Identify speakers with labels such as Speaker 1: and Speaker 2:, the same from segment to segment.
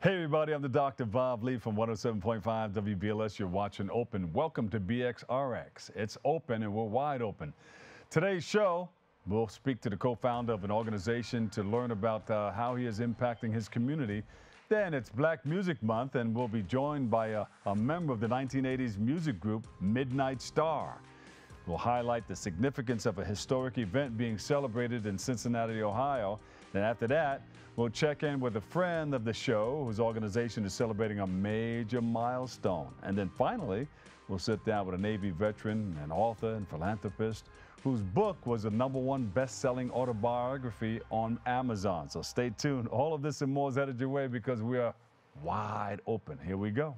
Speaker 1: Hey, everybody, I'm the Dr. Bob Lee from 107.5 WBLS. You're watching Open. Welcome to BXRX. It's open and we're wide open. Today's show, we'll speak to the co founder of an organization to learn about uh, how he is impacting his community. Then it's Black Music Month, and we'll be joined by a, a member of the 1980s music group Midnight Star. We'll highlight the significance of a historic event being celebrated in Cincinnati, Ohio. Then after that, we'll check in with a friend of the show whose organization is celebrating a major milestone. And then finally, we'll sit down with a Navy veteran, an author, and philanthropist whose book was the number one best-selling autobiography on Amazon. So stay tuned. All of this and more is headed your way because we are wide open. Here we go.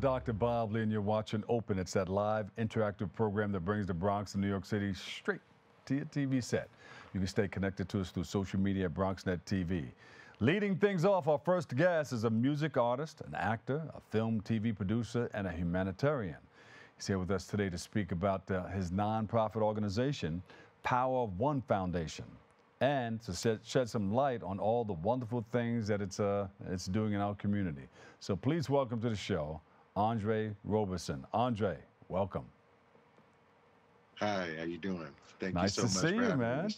Speaker 1: Dr. Bob Lee, and you're watching Open. It's that live interactive program that brings the Bronx and New York City straight to your TV set. You can stay connected to us through social media at BronxNet TV. Leading things off, our first guest is a music artist, an actor, a film TV producer, and a humanitarian. He's here with us today to speak about uh, his nonprofit organization, Power of One Foundation and to shed, shed some light on all the wonderful things that it's, uh, it's doing in our community. So please welcome to the show, Andre Roberson. Andre, welcome.
Speaker 2: Hi, how you doing? Thank
Speaker 1: nice
Speaker 2: you so much.
Speaker 1: Nice to see
Speaker 2: for
Speaker 1: you, man.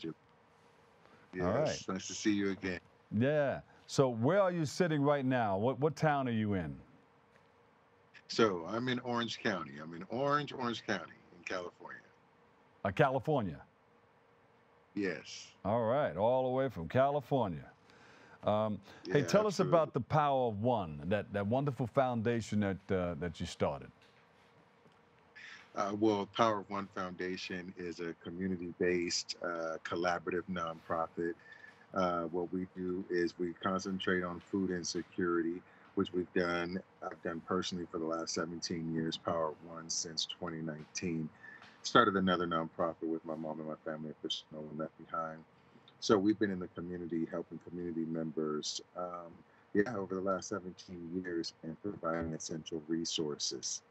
Speaker 2: Yes,
Speaker 1: All right.
Speaker 2: nice to see you again.
Speaker 1: Yeah. So where are you sitting right now? What, what town are you in?
Speaker 2: So I'm in Orange County. I'm in Orange, Orange County in California.
Speaker 1: Uh, California.
Speaker 2: Yes.
Speaker 1: All right, all the way from California. Um, hey,
Speaker 2: Yeah,
Speaker 1: tell us about the Power of One, that, that wonderful foundation that, uh, that you started.
Speaker 2: Uh, well, Power of One Foundation is a community-based, uh, collaborative nonprofit. Uh, what we do is we concentrate on food insecurity, which we've done. I've done personally for the last 17 years. Power of One since 2019. Started another nonprofit with my mom and my family, Official No One Left Behind. So we've been in the community, helping community members, um, yeah, over the last 17 years, and providing essential resources.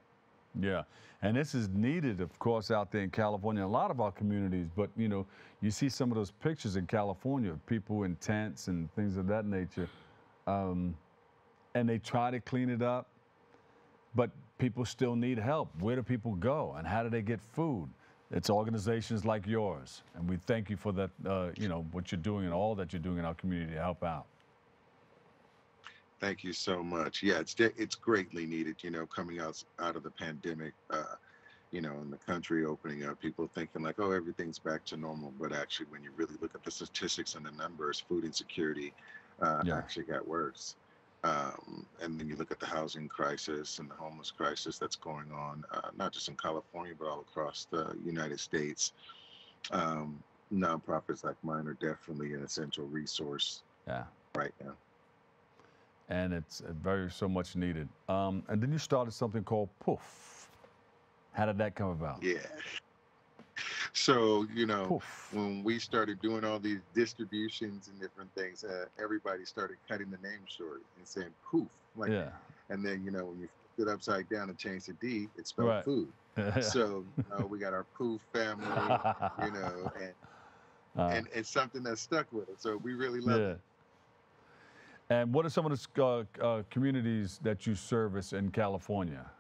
Speaker 1: Yeah, and this is needed, of course, out there in California, a lot of our communities. But you know, you see some of those pictures in California of people in tents and things of that nature, um, and they try to clean it up, but people still need help. Where do people go, and how do they get food? It's organizations like yours, and we thank you for that. Uh, you know what you're doing and all that you're doing in our community to help out.
Speaker 2: Thank you so much. Yeah, it's it's greatly needed. You know, coming out out of the pandemic, uh, you know, and the country opening up, people thinking like, oh, everything's back to normal. But actually, when you really look at the statistics and the numbers, food insecurity uh,
Speaker 1: Yeah.
Speaker 2: actually got worse. Um, and then you look at the housing crisis and the homeless crisis that's going on, uh, not just in California, but all across the United States. Um, nonprofits like mine are definitely an essential resource
Speaker 1: Yeah.
Speaker 2: right now.
Speaker 1: and it's uh, very so much needed. Um, and then you started something called Poof. How did that come about?
Speaker 2: Yeah. So, you know,
Speaker 1: Poof.
Speaker 2: when we started doing all these distributions and different things, uh, everybody started cutting the name short and saying poof. Like,
Speaker 1: Yeah.
Speaker 2: and then, you know, when you flip it upside down and change the D, it spelled
Speaker 1: Right.
Speaker 2: food. So, uh, we got our poof family, you know, and,
Speaker 1: Uh,
Speaker 2: and it's something that stuck with us. So we really love
Speaker 1: yeah.
Speaker 2: it.
Speaker 1: And what are some of the uh, uh, communities that you service in California?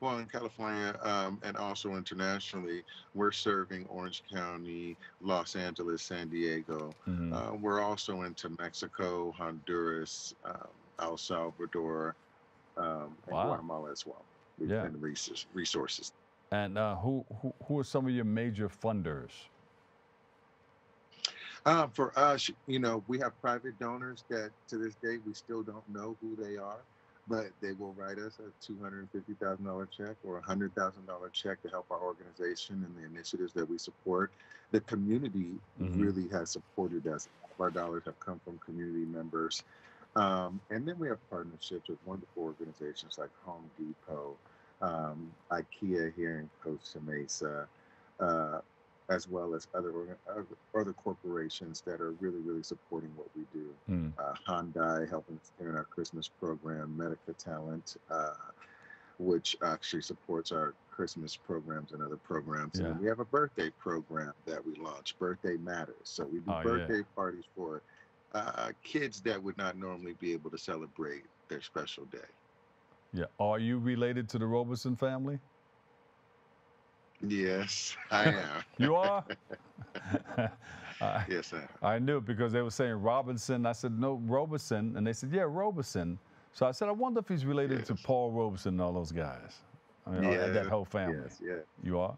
Speaker 2: Well, in California um, and also internationally, we're serving Orange County, Los Angeles, San Diego.
Speaker 1: Mhm.
Speaker 2: Uh, we're also into Mexico, Honduras, um, El Salvador, um, and
Speaker 1: Wow.
Speaker 2: Guatemala as well. We've
Speaker 1: Yeah.
Speaker 2: been resources.
Speaker 1: and uh, who, who who are some of your major funders?
Speaker 2: Uh, for us, you know, we have private donors that to this day we still don't know who they are. But they will write us a $250,000 check or a $100,000 check to help our organization and the initiatives that we support. The community
Speaker 1: Mhm.
Speaker 2: really has supported us. Our dollars have come from community members. Um, and then we have partnerships with wonderful organizations like Home Depot, um, IKEA here in Costa Mesa, uh, as well as other, other corporations that are really, really supporting what we do
Speaker 1: Mm.
Speaker 2: uh, Hyundai helping us during our Christmas program, Medica Talent, uh, which actually supports our Christmas programs and other programs. And
Speaker 1: Yeah.
Speaker 2: then we have a birthday program that we launched, Birthday Matters. So we do
Speaker 1: Oh, yeah.
Speaker 2: birthday parties for uh, kids that would not normally be able to celebrate their special day.
Speaker 1: Yeah. Are you related to the Robeson family?
Speaker 2: Yes, I am.
Speaker 1: You are? I,
Speaker 2: yes, I am.
Speaker 1: I knew it because they were saying Robinson. I said, no, Robeson. And they said, yeah, Robeson. So I said, I wonder if he's related to Paul Robeson and all those guys. I mean, that whole family.
Speaker 2: Yes, yes.
Speaker 1: You are?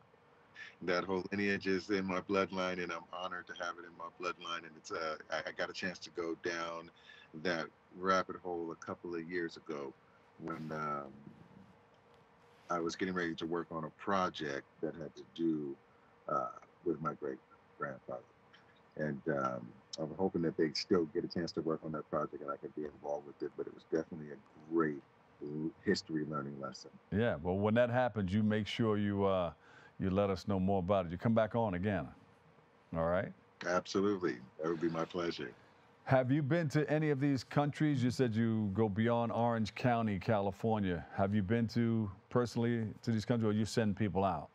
Speaker 2: that whole lineage is in my bloodline and i'm honored to have it in my bloodline and it's uh i, I got a chance to go down that rabbit hole a couple of years ago when um, i was getting ready to work on a project that had to do uh, with my great grandfather and um, i'm hoping that they still get a chance to work on that project and i could be involved with it but it was definitely a great history learning lesson
Speaker 1: Yeah. Well, when that happens, you make sure you uh, you let us know more about it. You come back on again. All right.
Speaker 2: absolutely that would be my pleasure
Speaker 1: Have you been to any of these countries? You said you go beyond Orange County, California. Have you been to personally to these countries, or you send people out?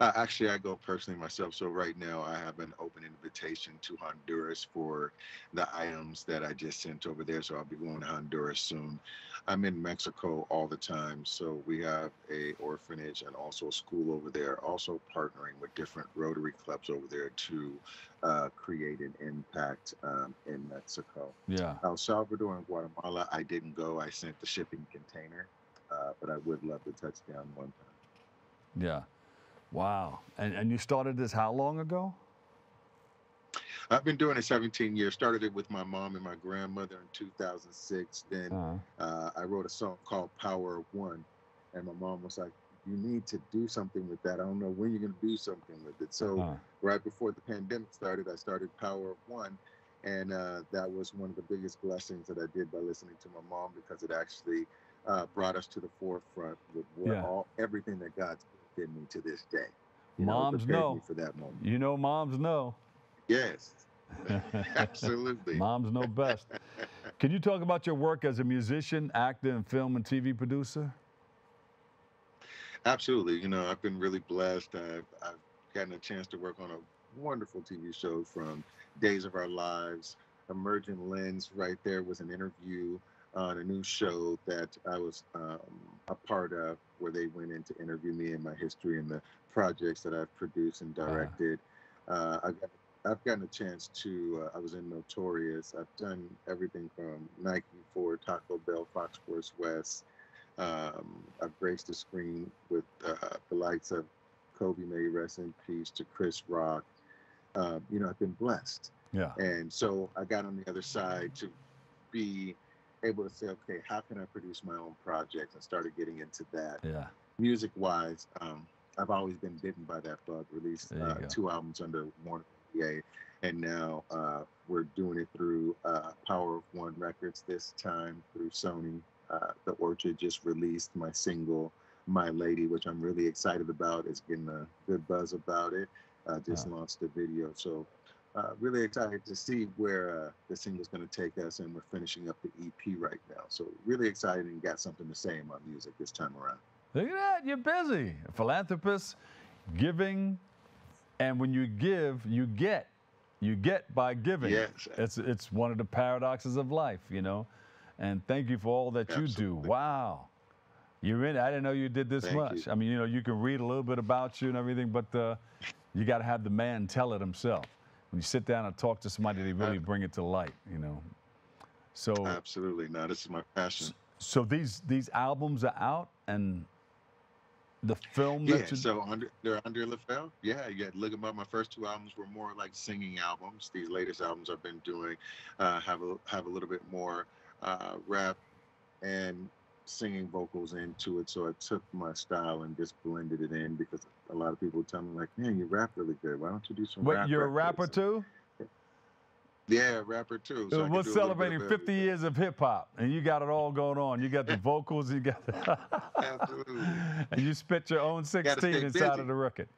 Speaker 2: Uh, actually, I go personally myself. So right now, I have an open invitation to Honduras for the items that I just sent over there. So I'll be going to Honduras soon. I'm in Mexico all the time. So we have a orphanage and also a school over there. Also partnering with different Rotary clubs over there to uh, create an impact um, in Mexico.
Speaker 1: Yeah.
Speaker 2: El Salvador and Guatemala, I didn't go. I sent the shipping container, uh, but I would love to touch down one time.
Speaker 1: Yeah. Wow. And and you started this how long ago?
Speaker 2: I've been doing it 17 years. Started it with my mom and my grandmother in 2006. Then
Speaker 1: Uh,
Speaker 2: uh, I wrote a song called Power of One. And my mom was like, You need to do something with that. I don't know when you're going to do something with it. So,
Speaker 1: uh,
Speaker 2: right before the pandemic started, I started Power of One. And uh, that was one of the biggest blessings that I did by listening to my mom because it actually uh, brought us to the forefront with what
Speaker 1: Yeah.
Speaker 2: all everything that God's given me to this day. You
Speaker 1: Moms know.
Speaker 2: me for that moment.
Speaker 1: you know, moms know.
Speaker 2: Yes, absolutely.
Speaker 1: moms know best. Can you talk about your work as a musician, actor, and film and TV producer?
Speaker 2: Absolutely. You know, I've been really blessed. I've, I've gotten a chance to work on a wonderful TV show from Days of Our Lives. Emergent Lens, right there, was an interview on a new show that I was um, a part of, where they went in to interview me and my history and the projects that I've produced and directed. Uh, I got, I've gotten a chance to. Uh, I was in Notorious. I've done everything from Nike, Ford, Taco Bell, Fox Sports West. Um, I've graced the screen with uh, the likes of Kobe May, rest in peace, to Chris Rock. Uh, you know, I've been blessed.
Speaker 1: Yeah.
Speaker 2: And so I got on the other side to be able to say, okay, how can I produce my own projects? and started getting into that.
Speaker 1: Yeah.
Speaker 2: Music wise, um, I've always been bitten by that bug. Released uh, two albums under Warner Media, and now uh, we're doing it through uh, Power of One Records this time through Sony. Uh, the Orchard just released my single, My Lady, which I'm really excited about. It's getting a good buzz about it. Uh, just launched the video. So uh, really excited to see where uh, the single's going to take us, and we're finishing up the EP right now. So really excited and got something to say in my music this time around.
Speaker 1: Look at that. You're busy. A philanthropist, giving, and when you give, you get. You get by giving.
Speaker 2: Yes.
Speaker 1: It's it's one of the paradoxes of life, you know. And thank you for all that you do. Wow. You're in. I didn't know you did this
Speaker 2: Thank
Speaker 1: much.
Speaker 2: you.
Speaker 1: I mean, you know, you can read a little bit about you and everything, but uh, you got to have the man tell it himself. When you sit down and talk to somebody, they really bring it to light, you know. So
Speaker 2: Absolutely. No, this is my passion.
Speaker 1: so these these albums are out and the film
Speaker 2: Yeah, so under they're under LaFell. Yeah, yeah. Look at my my first two albums were more like singing albums. These latest albums I've been doing uh, have a have a little bit more uh, rap and singing vocals into it. So I took my style and just blended it in because a lot of people tell me like, "Man, you rap really good. Why don't you do some?"
Speaker 1: Wait,
Speaker 2: rap
Speaker 1: you're a rapper too?
Speaker 2: Yeah, rapper too. So
Speaker 1: We're
Speaker 2: do a little bit
Speaker 1: celebrating 50 years of hip hop, and you got it all going on. You got the vocals, you got the
Speaker 2: Absolutely.
Speaker 1: and you spit your own 16
Speaker 2: stay
Speaker 1: inside
Speaker 2: busy.
Speaker 1: of the record.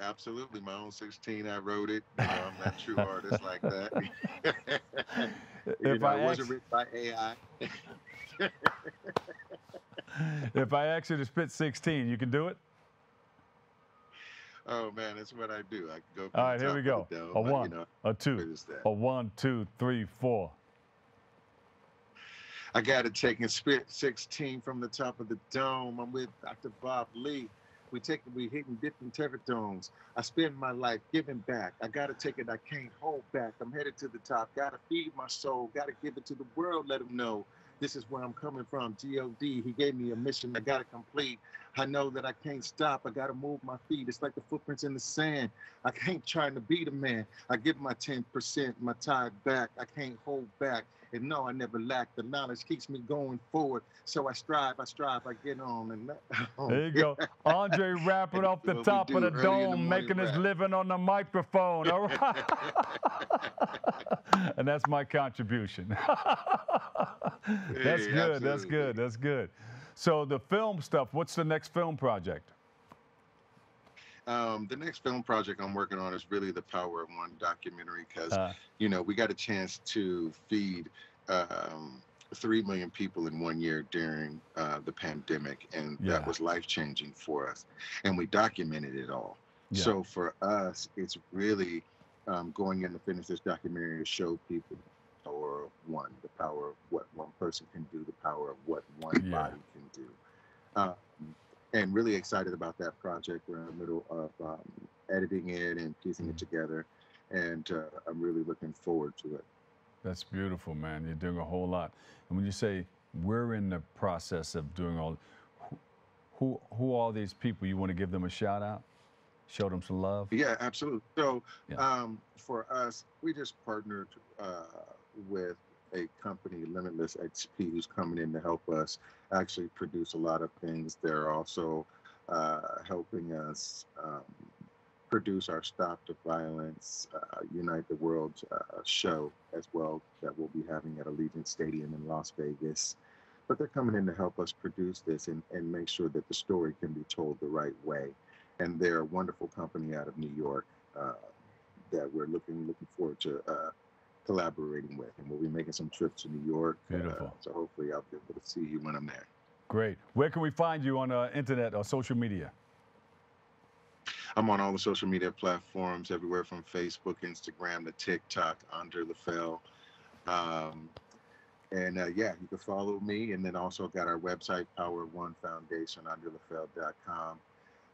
Speaker 2: Absolutely, my own 16. I wrote it. You know, I'm not a true artist like that.
Speaker 1: If
Speaker 2: know,
Speaker 1: I
Speaker 2: it wasn't written by AI.
Speaker 1: if I ask you to spit 16, you can do it.
Speaker 2: Oh man, that's what I do. I can go.
Speaker 1: All right, here we go.
Speaker 2: Dome,
Speaker 1: A
Speaker 2: but,
Speaker 1: one,
Speaker 2: You know,
Speaker 1: a two,
Speaker 2: uh,
Speaker 1: a one, two, three, four.
Speaker 2: I got to take and spit 16 from the top of the dome. I'm with Dr. Bob Lee. We take we hitting different territories. I spend my life giving back. I gotta take it. I can't hold back. I'm headed to the top. Gotta feed my soul. Gotta give it to the world. Let them know this is where I'm coming from. God, He gave me a mission. I gotta complete. I know that I can't stop. I gotta move my feet. It's like the footprints in the sand. I can't try to be the man. I give my 10%, my tithe back. I can't hold back. And no, I never lack. The knowledge keeps me going forward. So I strive, I strive, I get on. And oh,
Speaker 1: There you go. Andre rapping off the top of the
Speaker 2: the
Speaker 1: dome,
Speaker 2: morning
Speaker 1: making his living on the microphone. All right. and that's my contribution. that's
Speaker 2: Hey,
Speaker 1: good. That's good. That's good. So the film stuff, what's the next film project?
Speaker 2: Um, the next film project I'm working on is really the Power of One documentary because,
Speaker 1: Uh,
Speaker 2: you know, we got a chance to feed um, 3 million people in one year during uh, the pandemic. And
Speaker 1: Yeah.
Speaker 2: that was life changing for us. And we documented it all.
Speaker 1: Yeah.
Speaker 2: So for us, it's really um, going in to finish this documentary to show people the power of one, the power of what one person can do, the power of what one
Speaker 1: Yeah.
Speaker 2: body can do. Um, and really excited about that project. We're in the middle of um, editing it and piecing it
Speaker 1: Mhm.
Speaker 2: together. And uh, I'm really looking forward to it.
Speaker 1: That's beautiful, man. You're doing a whole lot. And when you say we're in the process of doing all, who, who, who are these people? You want to give them a shout out? Show them some love?
Speaker 2: Yeah, absolutely. So
Speaker 1: Yeah.
Speaker 2: um, for us, we just partnered uh, with a company, Limitless XP, who's coming in to help us actually produce a lot of things. They're also uh, helping us um, produce our Stop the Violence, uh, Unite the World uh, show as well that we'll be having at Allegiant Stadium in Las Vegas. But they're coming in to help us produce this and, and make sure that the story can be told the right way and they're a wonderful company out of New York uh, that we're looking looking forward to uh, collaborating with, and we'll be making some trips to New York. uh,
Speaker 1: Beautiful.
Speaker 2: so hopefully, I'll be able to see you when I'm there.
Speaker 1: Great. Where can we find you on the internet or social media?
Speaker 2: I'm on all the social media platforms, everywhere from Facebook, Instagram to TikTok, under the fell. Um, and uh, yeah, you can follow me, and then also got our website, Power One Foundation, underthefell.com.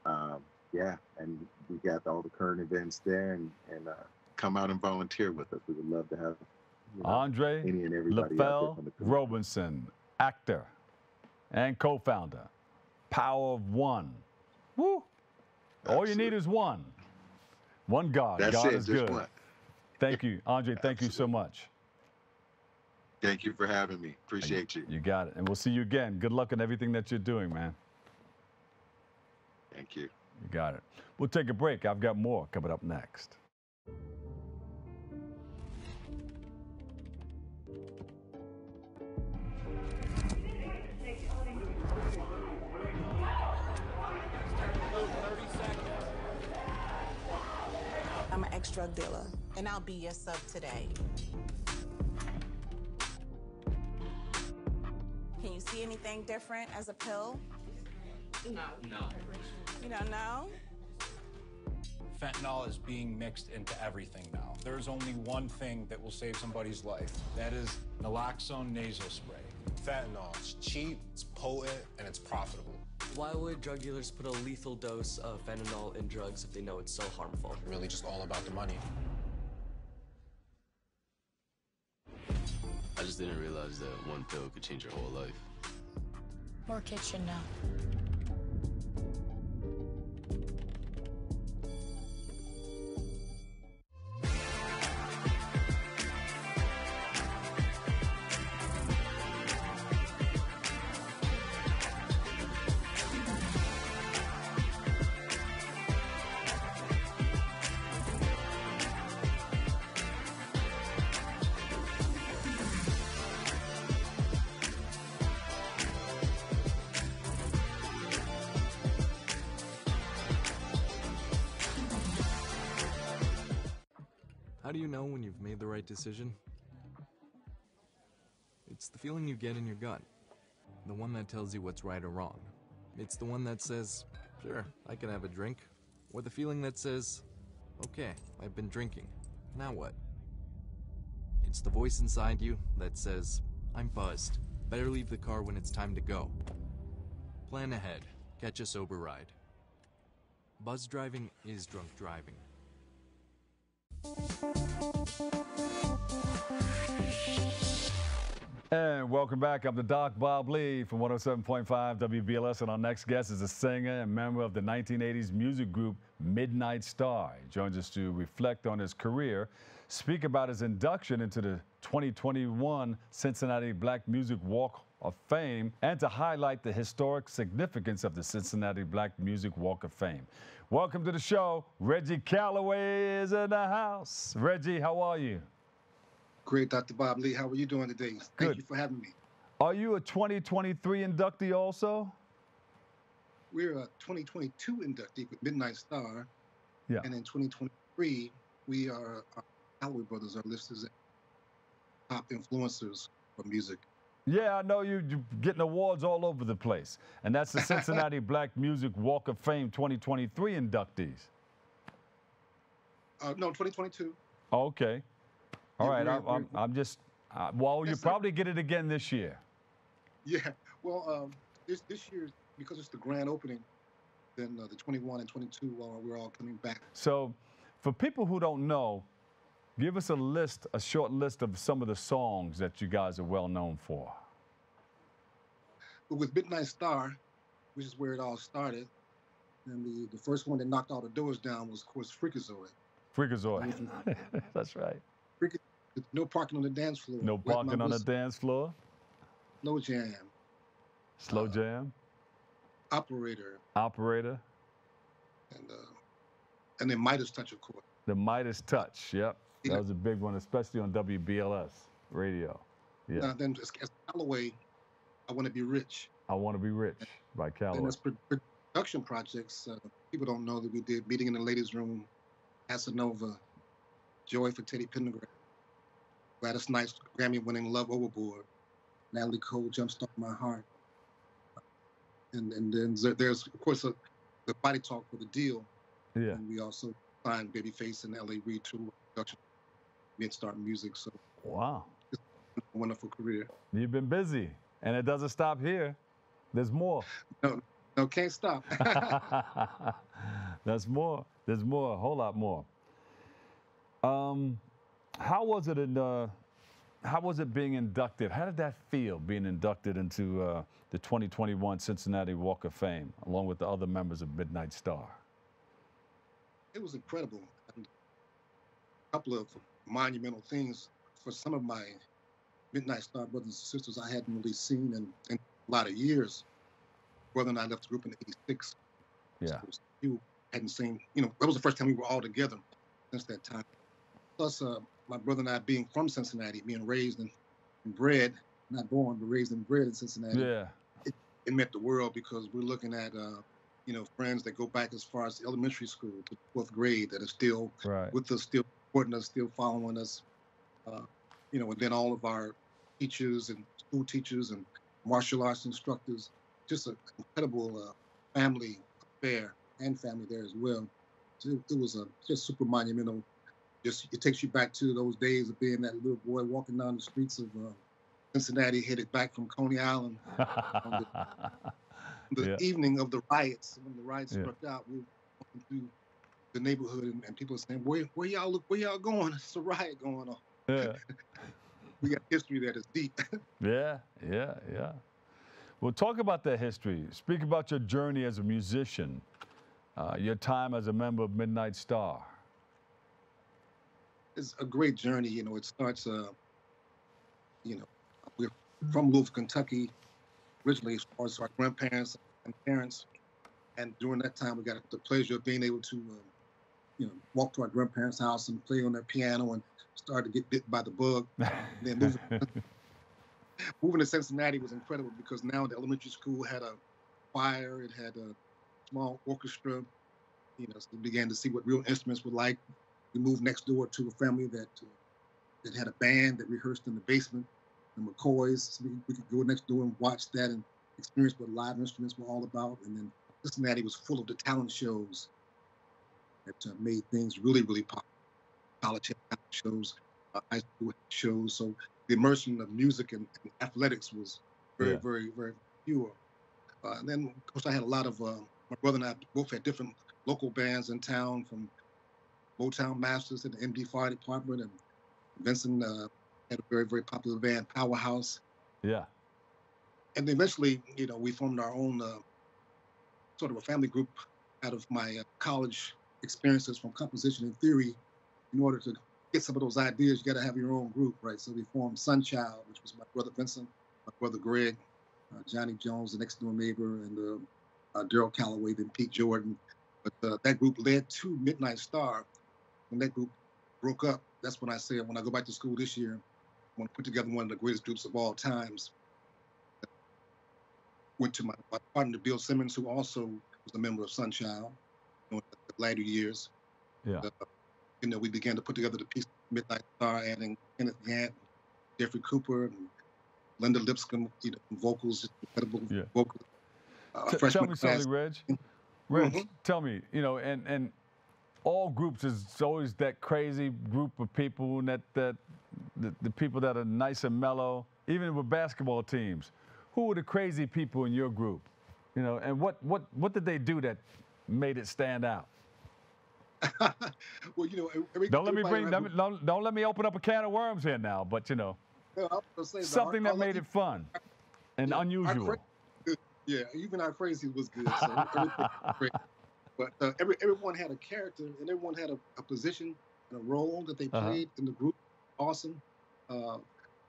Speaker 2: Um, yeah, and we got all the current events there, and and uh, come out and volunteer with us. We would love to have you know,
Speaker 1: Andre
Speaker 2: any and everybody
Speaker 1: LaFell
Speaker 2: from the community.
Speaker 1: Robinson, actor and co founder. Power of One. Woo. All you need is one. One God.
Speaker 2: That's
Speaker 1: God
Speaker 2: it.
Speaker 1: is
Speaker 2: Just
Speaker 1: good.
Speaker 2: one.
Speaker 1: Thank you, Andre. Thank you so much.
Speaker 2: Thank you for having me. Appreciate you.
Speaker 1: You got it. And we'll see you again. Good luck in everything that you're doing, man.
Speaker 2: Thank you.
Speaker 1: You got it. We'll take a break. I've got more coming up next.
Speaker 3: I'm an ex-drug dealer, and I'll be your sub today. Can you see anything different as a pill?
Speaker 4: No. No.
Speaker 3: You don't know?
Speaker 5: Fentanyl is being mixed into everything now. There's only one thing that will save somebody's life. That is naloxone nasal spray.
Speaker 6: Fentanyl. It's cheap, it's potent, and it's profitable.
Speaker 4: Why would drug dealers put a lethal dose of fentanyl in drugs if they know it's so harmful?
Speaker 6: Really just all about the money.
Speaker 7: I just didn't realize that one pill could change your whole life.
Speaker 8: More kitchen now.
Speaker 9: Right decision? It's the feeling you get in your gut. The one that tells you what's right or wrong. It's the one that says, sure, I can have a drink. Or the feeling that says, okay, I've been drinking. Now what? It's the voice inside you that says, I'm buzzed. Better leave the car when it's time to go. Plan ahead. Catch a sober ride. Buzz driving is drunk driving.
Speaker 1: And welcome back. I'm the Doc Bob Lee from 107.5 WBLS, and our next guest is a singer and member of the 1980s music group Midnight Star. He joins us to reflect on his career, speak about his induction into the 2021 Cincinnati Black Music Walk of Fame, and to highlight the historic significance of the Cincinnati Black Music Walk of Fame. Welcome to the show. Reggie Calloway is in the house. Reggie, how are you?
Speaker 10: Great, Dr. Bob Lee. How are you doing today? Thank
Speaker 1: Good.
Speaker 10: you for having me.
Speaker 1: Are you a 2023 inductee also?
Speaker 10: We're a 2022 inductee with Midnight Star.
Speaker 1: Yeah.
Speaker 10: And in 2023, we are, our Calloway Brothers are listed as top influencers for music.
Speaker 1: Yeah, I know you, you're getting awards all over the place. And that's the Cincinnati Black Music Walk of Fame 2023 inductees.
Speaker 10: Uh, no, 2022.
Speaker 1: Okay. All
Speaker 10: Yeah,
Speaker 1: right.
Speaker 10: we're-
Speaker 1: I'm, I'm,
Speaker 10: we're-
Speaker 1: I'm just, uh, well, you probably get it again this year.
Speaker 10: Yeah. Well, um, this this year, because it's the grand opening, then uh, the 21 and 22, uh, we're all coming back.
Speaker 1: So, for people who don't know, give us a list, a short list of some of the songs that you guys are well known for.
Speaker 10: But with Midnight Star, which is where it all started, and the, the first one that knocked all the doors down was, of course, Freakazoid.
Speaker 1: Freakazoid. That's right.
Speaker 10: Freakazoid. No parking on the dance floor.
Speaker 1: No parking on the dance floor.
Speaker 10: Slow Jam,
Speaker 1: Slow
Speaker 10: Uh,
Speaker 1: jam.
Speaker 10: Operator,
Speaker 1: Operator.
Speaker 10: and uh, and then Midas Touch, of course.
Speaker 1: The Midas Touch. Yep. That was a big one, especially on WBLS radio. Yeah.
Speaker 10: Now, then, as, as Calloway, I Want to Be Rich.
Speaker 1: I Want to Be Rich by
Speaker 10: And
Speaker 1: Calloway.
Speaker 10: as production projects, uh, people don't know that we did Meeting in the Ladies' Room, Casanova, Joy for Teddy Pendergrass, Gladys Knight's Grammy-winning Love Overboard, Natalie Cole, Jumpstart My Heart. And and then there's, of course, a, the body talk for the Deele.
Speaker 1: Yeah.
Speaker 10: And we also signed Babyface and L.A. Reid to production, Mid-Start Music. So
Speaker 1: Wow.
Speaker 10: a wonderful career.
Speaker 1: You've been busy, and it doesn't stop here. There's more.
Speaker 10: No, no, can't stop.
Speaker 1: There's more. There's more. A whole lot more. Um, how was it in? Uh, how was it being inducted? How did that feel being inducted into uh, the 2021 Cincinnati Walk of Fame, along with the other members of Midnight Star?
Speaker 10: it was incredible. And a couple of monumental things for some of my Midnight Star brothers and sisters I hadn't really seen in, in a lot of years. Brother and I left the group in '86.
Speaker 1: Yeah.
Speaker 10: So you hadn't seen, you know, that was the first time we were all together since that time. Plus, uh, my brother and I being from Cincinnati, being raised and, and bred, not born, but raised and bred in Cincinnati
Speaker 1: Yeah.
Speaker 10: it meant the world because we're looking at uh, you know friends that go back as far as elementary school to fourth grade that are still
Speaker 1: Right.
Speaker 10: with us, still supporting us, still following us. Uh, you know, and then all of our teachers and school teachers and martial arts instructors, just an incredible uh, family affair and family there as well. So it, was a just super monumental. Just it takes you back to those days of being that little boy walking down the streets of uh, Cincinnati, headed back from Coney Island the
Speaker 1: Yeah.
Speaker 10: evening of the riots, when the riots
Speaker 1: Yeah.
Speaker 10: struck out, we were walking through the neighborhood and, and people were saying, where, where y'all look, where y'all going? It's a riot going on.
Speaker 1: Yeah.
Speaker 10: We got history that is deep.
Speaker 1: Yeah, yeah, yeah. Well, talk about that history. Speak about your journey as a musician, uh, your time as a member of Midnight Star.
Speaker 10: it's a great journey. You know, it starts, uh, you know, we're from Louisville, Kentucky, originally as far as our grandparents and parents. And during that time, we got the pleasure of being able to, um, you know, walk to our grandparents' house and play on their piano and start to get bit by the bug. then moving, moving to Cincinnati was incredible because now the elementary school had a choir, it had a small orchestra. You know, so we began to see what real instruments were like. we moved next door to a family that uh, that had a band that rehearsed in the basement, the McCoys. So we, we could go next door and watch that and experience what live instruments were all about. And then Cincinnati was full of the talent shows that uh, made things really, really popular. College shows, uh, high school shows. So the immersion of music and, and athletics was very,
Speaker 1: Yeah.
Speaker 10: very, very pure. Uh, and then, of course, I had a lot of uh, my brother and I both had different local bands in town, from Motown Masters and the MD Fire Department, and Vincent uh, had a very, very popular band, Powerhouse.
Speaker 1: Yeah.
Speaker 10: And eventually, you know, we formed our own uh, sort of a family group out of my uh, college experiences from composition and theory. In order to get some of those ideas, you got to have your own group, right? So we formed Sunchild, which was my brother Vincent, my brother Greg, uh, Johnny Jones, the next door neighbor, and uh, uh, Daryl Calloway, then Pete Jordan. But uh, that group led to Midnight Star. When that group broke up, that's when I said, when I go back to school this year, I want to put together one of the greatest groups of all times. Went to my, my partner, Bill Simmons, who also was a member of Sunchild you know, in the later years.
Speaker 1: Yeah.
Speaker 10: Uh, you know, we began to put together the piece Midnight Star, adding Kenneth Gant, Jeffrey Cooper, and Linda Lipscomb, you know, vocals, incredible
Speaker 1: Yeah.
Speaker 10: vocals. Uh,
Speaker 1: T- tell me
Speaker 10: class.
Speaker 1: something, Reg. Reg,
Speaker 10: Mhm.
Speaker 1: tell me, you know, and and all groups is always that crazy group of people and that that the, the people that are nice and mellow. Even with basketball teams, who were the crazy people in your group? You know, and what what what did they do that made it stand out?
Speaker 10: well, you know, every,
Speaker 1: Don't let me bring don't, don't, let me open up a can of worms here now. But you know,
Speaker 10: No, I say,
Speaker 1: something
Speaker 10: our-
Speaker 1: that
Speaker 10: our
Speaker 1: made it fun and
Speaker 10: Yeah,
Speaker 1: unusual.
Speaker 10: Yeah, even our crazy was good. So was. But uh, every everyone had a character and everyone had a, a position and a role that they
Speaker 1: Uh-huh.
Speaker 10: played in the group. Awesome. Uh,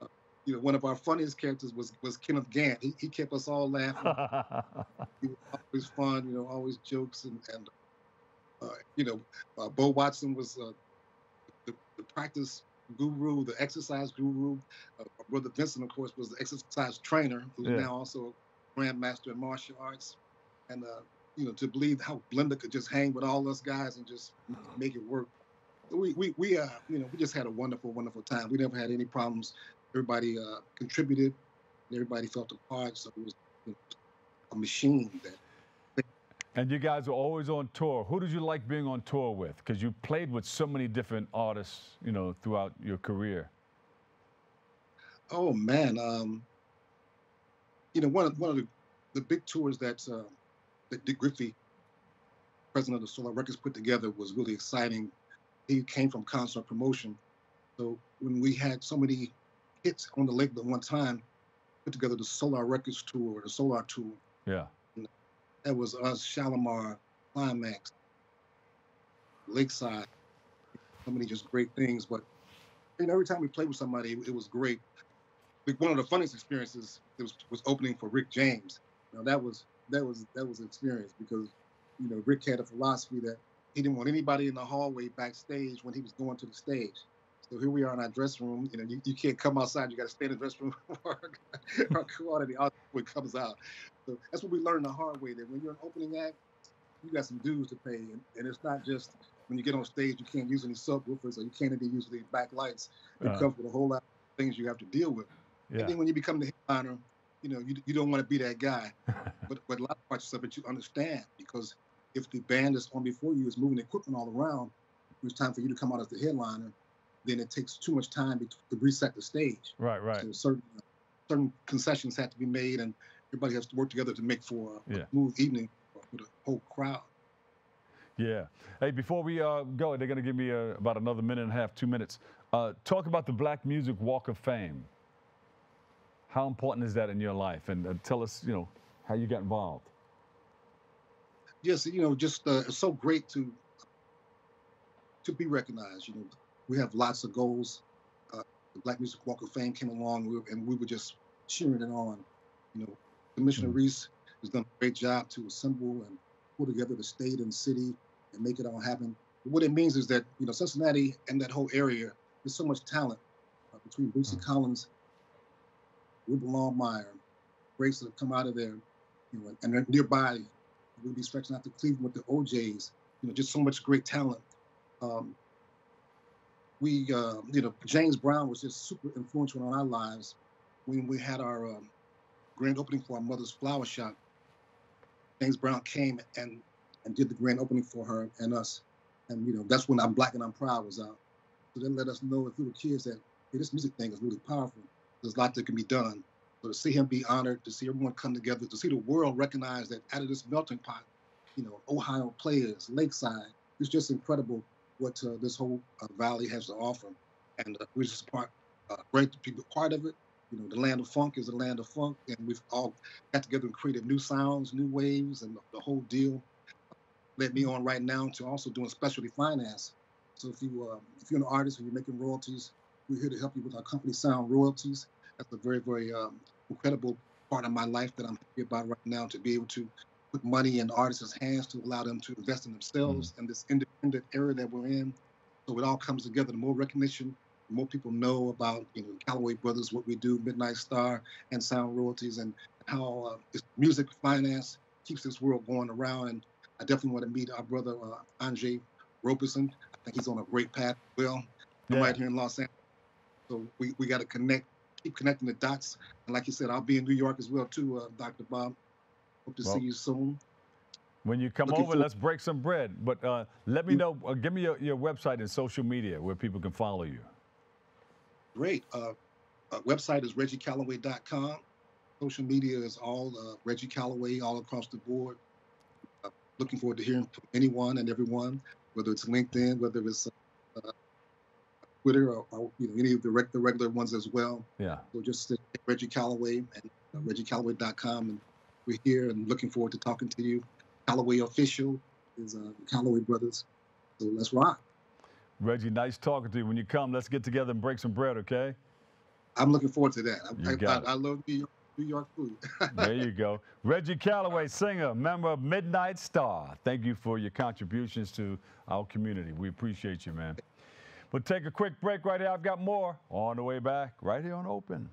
Speaker 10: uh, you know, one of our funniest characters was was Kenneth Gant. He, he kept us all laughing. he was always fun. You know, always jokes and and you know, uh, Bo Watson was uh, the, the practice guru, the exercise guru. Uh, brother Vincent, of course, was the exercise trainer, who's
Speaker 1: Yeah.
Speaker 10: now also a grandmaster in martial arts. And uh, you know, to believe how Belinda could just hang with all us guys and just make it work. We we we uh you know we just had a wonderful wonderful time. We never had any problems. Everybody uh, contributed. And everybody felt a part. So it was you know, a machine that
Speaker 1: And you guys were always on tour. Who did you like being on tour with? Because you played with so many different artists, you know, throughout your career.
Speaker 10: Oh man, um, you know one of one of the, the big tours that uh, that Dick Griffey, president of the Solar Records, put together was really exciting. He came from concert promotion, so when we had so many hits on the label at one time, put together the Solar Records tour, the Solar tour.
Speaker 1: Yeah.
Speaker 10: That was us, Shalamar, Climax, Lakeside. So many just great things. But you know, every time we played with somebody, it, it was great. Like, one of the funniest experiences was was opening for Rick James. Now that was that was that was an experience because you know Rick had a philosophy that he didn't want anybody in the hallway backstage when he was going to the stage. So here we are in our dressing room. You know, you, you can't come outside. You got to stay in the dressing room or, or go out of the audience when it comes out. So that's what we learned the hard way. That when you're an opening act, you got some dues to pay, and, and it's not just when you get on stage you can't use any subwoofers or you can't even use any backlights. It
Speaker 1: Uh-huh.
Speaker 10: comes with a whole lot of things you have to deal with.
Speaker 1: Yeah.
Speaker 10: And then when you become the headliner, you know you, you don't want to be that guy. but but a lot of parts of it you understand because if the band that's on before you is moving equipment all around, it's time for you to come out as the headliner, then it takes too much time to, reset the stage.
Speaker 1: Right, right.
Speaker 10: So certain certain concessions have to be made, and everybody has to work together to make for a,
Speaker 1: Yeah.
Speaker 10: smooth evening for the whole crowd.
Speaker 1: Yeah. Hey, before we uh, go, they're going to give me uh, about another minute and a half, two minutes. Uh, talk about the Black Music Walk of Fame. How important is that in your life? And uh, tell us, you know, how you got involved.
Speaker 10: Yes, you know, just uh, it's so great to to be recognized. You know, we have lots of goals. Uh, the Black Music Walk of Fame came along, we were, and we were just cheering it on. You know, Commissioner
Speaker 1: Mhm.
Speaker 10: Reece has done a great job to assemble and pull together the state and city and make it all happen. But what it means is that you know Cincinnati and that whole area, there's so much talent uh, between Bootsy Collins, Ruben Longmire, greats that have come out of there, you know, and they're nearby. We'll be stretching out to Cleveland with the O'Jays. You know, just so much great talent. Um, we, uh, you know, James Brown was just super influential on our lives when we had our um, grand opening for our mother's flower shop. James Brown came and and did the grand opening for her and us, and you know that's when I'm Black and I'm Proud was out. So then let us know as little kids that hey, this music thing is really powerful. There's a lot that can be done. So to see him be honored, to see everyone come together, to see the world recognize that out of this melting pot, you know, Ohio players, Lakeside, it's just incredible what uh, this whole uh, valley has to offer. And uh, we're just part, uh, great to be part of it. You know, the land of funk is a land of funk, and we've all got together and created new sounds, new waves, and the, the whole deal led me on right now to also doing specialty finance. So if you um, if you're an artist and you're making royalties, we're here to help you with our company Sound Royalties. That's a very very um, incredible part of my life that I'm happy about right now to be able to put money in artists' hands to allow them to invest in themselves mm-hmm. in this independent era that we're in. So it all comes together. The more recognition, the more people know about you know Calloway Brothers, what we do, Midnight Star, and Sound Royalties, and how uh, music finance keeps this world going around. And I definitely want to meet our brother uh, Andre Roberson. I think he's on a great path. Well, I'm yeah. right here in Los Angeles, so we, we got to connect, keep connecting the dots. And like you said, I'll be in New York as well too, uh, Dr. Bob. Hope to well, see you soon.
Speaker 1: When you come Looking over, let's break some bread. But uh, let me know, uh, give me your, your website and social media where people can follow you.
Speaker 10: Great. Uh, uh website is reggiecalloway.com. Social media is all uh, Reggie Calloway all across the board. Uh, looking forward to hearing from anyone and everyone, whether it's LinkedIn, whether it's Twitter, or, or, you know any of the, reg- the regular ones as well.
Speaker 1: Yeah.
Speaker 10: So just Reggie Calloway and reggiecalloway.com and we're here and looking forward to talking to you. Calloway official is uh, Calloway Brothers. So let's rock.
Speaker 1: Reggie, nice talking to you. When you come, let's get together and break some bread, okay?
Speaker 10: I'm looking forward to that. I, I, I, I love New York, New York food.
Speaker 1: there you go. Reggie Calloway, singer, member of Midnight Star. Thank you for your contributions to our community. We appreciate you, man. We'll take a quick break right here. I've got more on the way back right here on Open.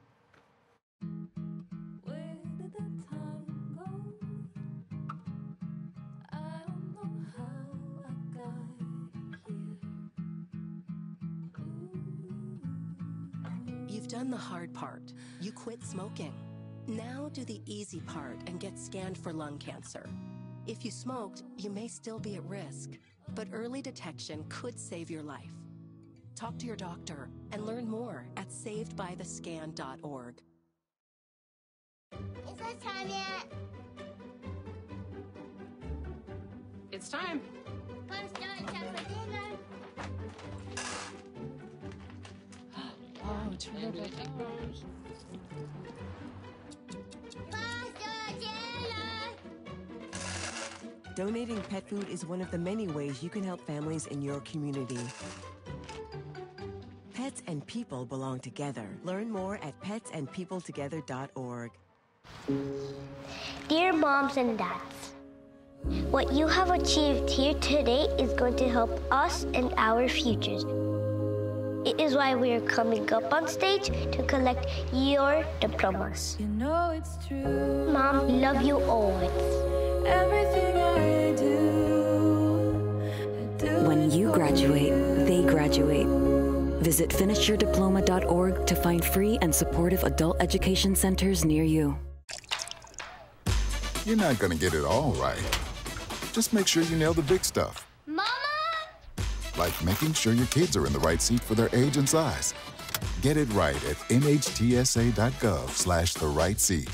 Speaker 11: Hard part. You quit smoking. Now do the easy part and get scanned for lung cancer. If you smoked, you may still be at risk, but early detection could save your life. Talk to your doctor and learn more at savedbythescan.org.
Speaker 12: Is it time yet?
Speaker 13: It's time.
Speaker 8: Oh, terrific.
Speaker 14: Donating pet food is one of the many ways you can help families in your community. Pets and people belong together. Learn more at petsandpeopletogether.org.
Speaker 12: Dear moms and dads, what you have achieved here today is going to help us and our futures. It is why we are coming up on stage to collect your diplomas.
Speaker 15: You know it's true.
Speaker 12: Mom, love you always.
Speaker 15: Everything I do,
Speaker 16: I do when you graduate, they graduate. Visit finishyourdiploma.org to find free and supportive adult education centers near you.
Speaker 17: You're not going to get it all right. Just make sure you nail the big stuff like making sure your kids are in the right seat for their age and size. Get it right at nhtsa.gov slash the right seat.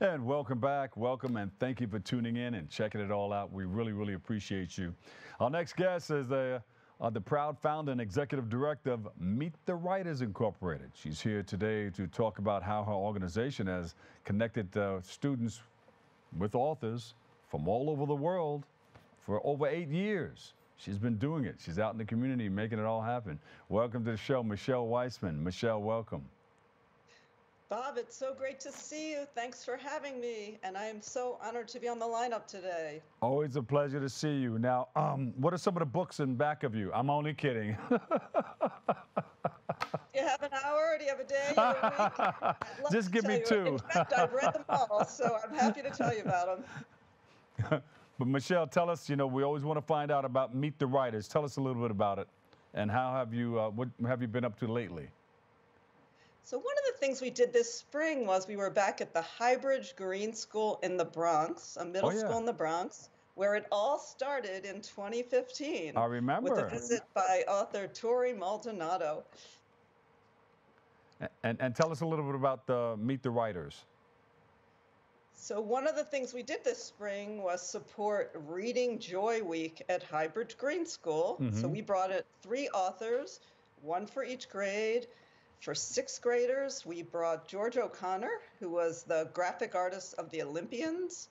Speaker 1: And welcome back. Welcome and thank you for tuning in and checking it all out. We really, really appreciate you. Our next guest is the uh, the proud founder and executive director of Meet the Writers Incorporated. She's here today to talk about how her organization has connected uh, students with authors from all over the world for over eight years. She's been doing it. She's out in the community making it all happen. Welcome to the show, Michelle Weisman. Michelle, welcome.
Speaker 18: Bob, it's so great to see you. Thanks for having me. And I am so honored to be on the lineup today.
Speaker 1: Always a pleasure to see you. Now, um, what are some of the books in back of you? I'm only kidding.
Speaker 18: you have an hour? Do you have a day? A week?
Speaker 1: Just give me two.
Speaker 18: In fact, I've read them all, so I'm happy to tell you about them.
Speaker 1: but Michelle, tell us, you know, we always want to find out about Meet the Writers. Tell us a little bit about it. And how have you, uh, what have you been up to lately?
Speaker 18: So one of the things we did this spring was we were back at the Highbridge Green School in the Bronx, a middle
Speaker 1: Oh, yeah.
Speaker 18: school in the Bronx, where it all started in 2015.
Speaker 1: I remember.
Speaker 18: With a visit by author Torrey Maldonado.
Speaker 1: And, and tell us a little bit about the Meet the Writers.
Speaker 18: So one of the things we did this spring was support Reading Joy Week at Highbridge Green School. So
Speaker 1: Mhm.
Speaker 18: we brought in three authors, one for each grade. For sixth graders, we brought George O'Connor, who was the graphic artist of the Olympians.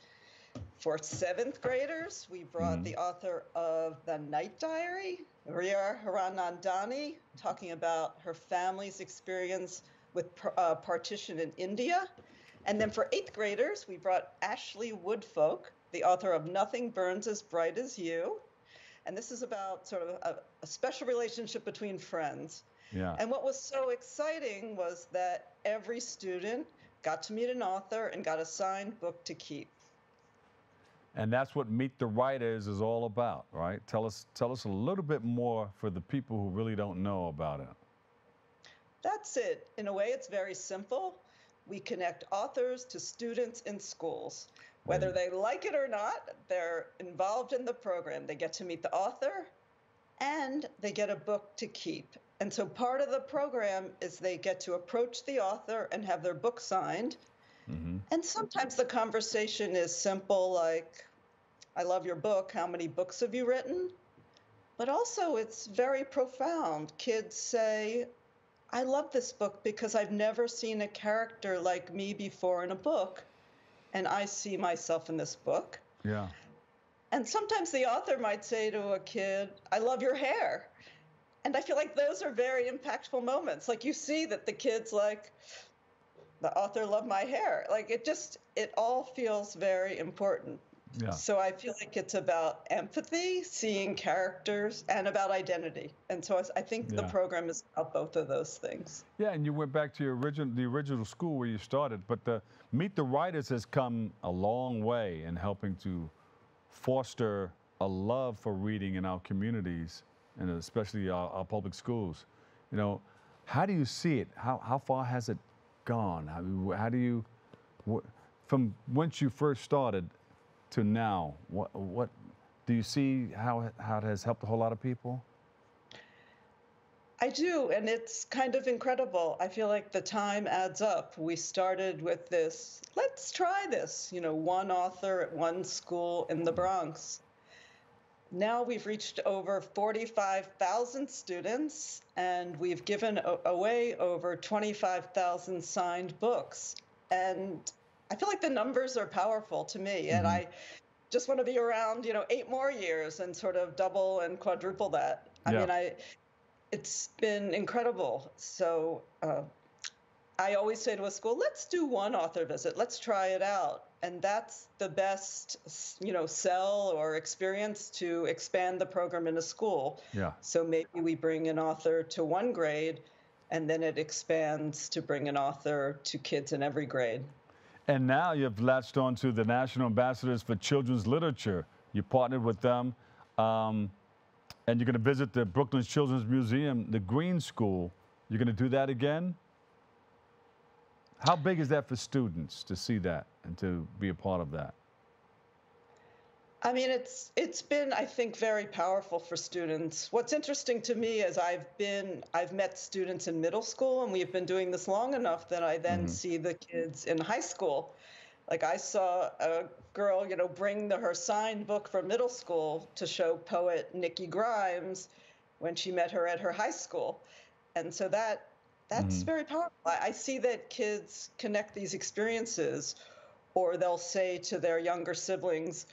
Speaker 18: For seventh graders, we brought the author of The Night Diary, Veera Hiranandani, talking about her family's experience with uh, partition in India. And then for eighth graders, we brought Ashley Woodfolk, the author of Nothing Burns as Bright as You. And this is about sort of a, a special relationship between friends.
Speaker 1: Yeah.
Speaker 18: And what was so exciting was that every student got to meet an author and got a signed book to keep.
Speaker 1: And that's what Meet the Writers is all about, right? Tell us, tell us a little bit more for the people who really don't know about it.
Speaker 18: That's it. In a way, it's very simple. We connect authors to students in schools. Whether they like it or not, they're involved in the program. They get to meet the author and they get a book to keep. And so part of the program is they get to approach the author and have their book signed. Mm-hmm. And sometimes the conversation is simple, like, I love your book. How many books have you written? But also, it's very profound. Kids say, I love this book because I've never seen a character like me before in a book, and I see myself in this book.
Speaker 1: Yeah.
Speaker 18: And sometimes the author might say to a kid, I love your hair. And I feel like those are very impactful moments. Like you see that the kid's like, the author loved my hair. Like it just, it all feels very important.
Speaker 1: Yeah.
Speaker 18: So I feel like it's about empathy, seeing characters, and about identity. And so I- I think the program is about both of those things.
Speaker 1: Yeah, and you went back to your original, the original school where you started, but the Meet the Writers has come a long way in helping to foster a love for reading in our communities, and especially our, our public schools. You know, how do you see it? How, how far has it gone? How, how do you, from once you first started to now, what, what do you see how, how it has helped a whole lot of people?
Speaker 18: I do, and it's kind of incredible. I feel like the time adds up. We started with this, let's try this, you know, one author at one school in the Bronx. Now we've reached over 45,000 students, and we've given away over 25,000 signed books. And I feel like the numbers are powerful to me, and I just want to be around, you know, eight more years and sort of double and quadruple that. I
Speaker 19: Yeah.
Speaker 18: mean, I it's been incredible. So uh, I always say to a school, let's do one author visit. Let's try it out. And that's the best, you know, sell or experience to expand the program in a school.
Speaker 1: Yeah.
Speaker 18: So maybe we bring an author to one grade and then it expands to bring an author to kids in every grade.
Speaker 1: And now you've latched on to the National Ambassadors for Children's Literature. You partnered with them, um, and you're going to visit the Brooklyn Children's Museum, the Green School. You're going to do that again? How big is that for students to see that and to be a part of that?
Speaker 18: I mean, it's it's been, I think, very powerful for students. What's interesting to me is I've been I've met students in middle school, and we've been doing this long enough that I then see the kids in high school. Like I saw a girl, you know, bring the, her signed book from middle school to show poet Nikki Grimes when she met her at her high school, and so that that's
Speaker 19: Mhm.
Speaker 18: very powerful. I, I see that kids connect these experiences, or they'll say to their younger siblings,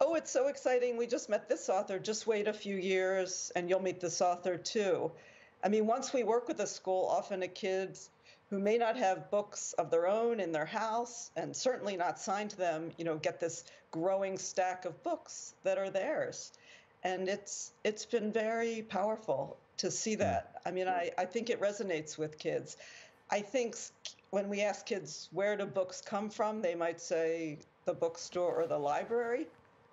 Speaker 18: Oh, it's so exciting. We just met this author. Just wait a few years and you'll meet this author too. I mean, once we work with a school, often a kid who may not have books of their own in their house and certainly not signed to them, you know, get this growing stack of books that are theirs. And it's it's been very powerful to see that. I mean, I, I think it resonates with kids. I think when we ask kids where do books come from, they might say the bookstore or the library,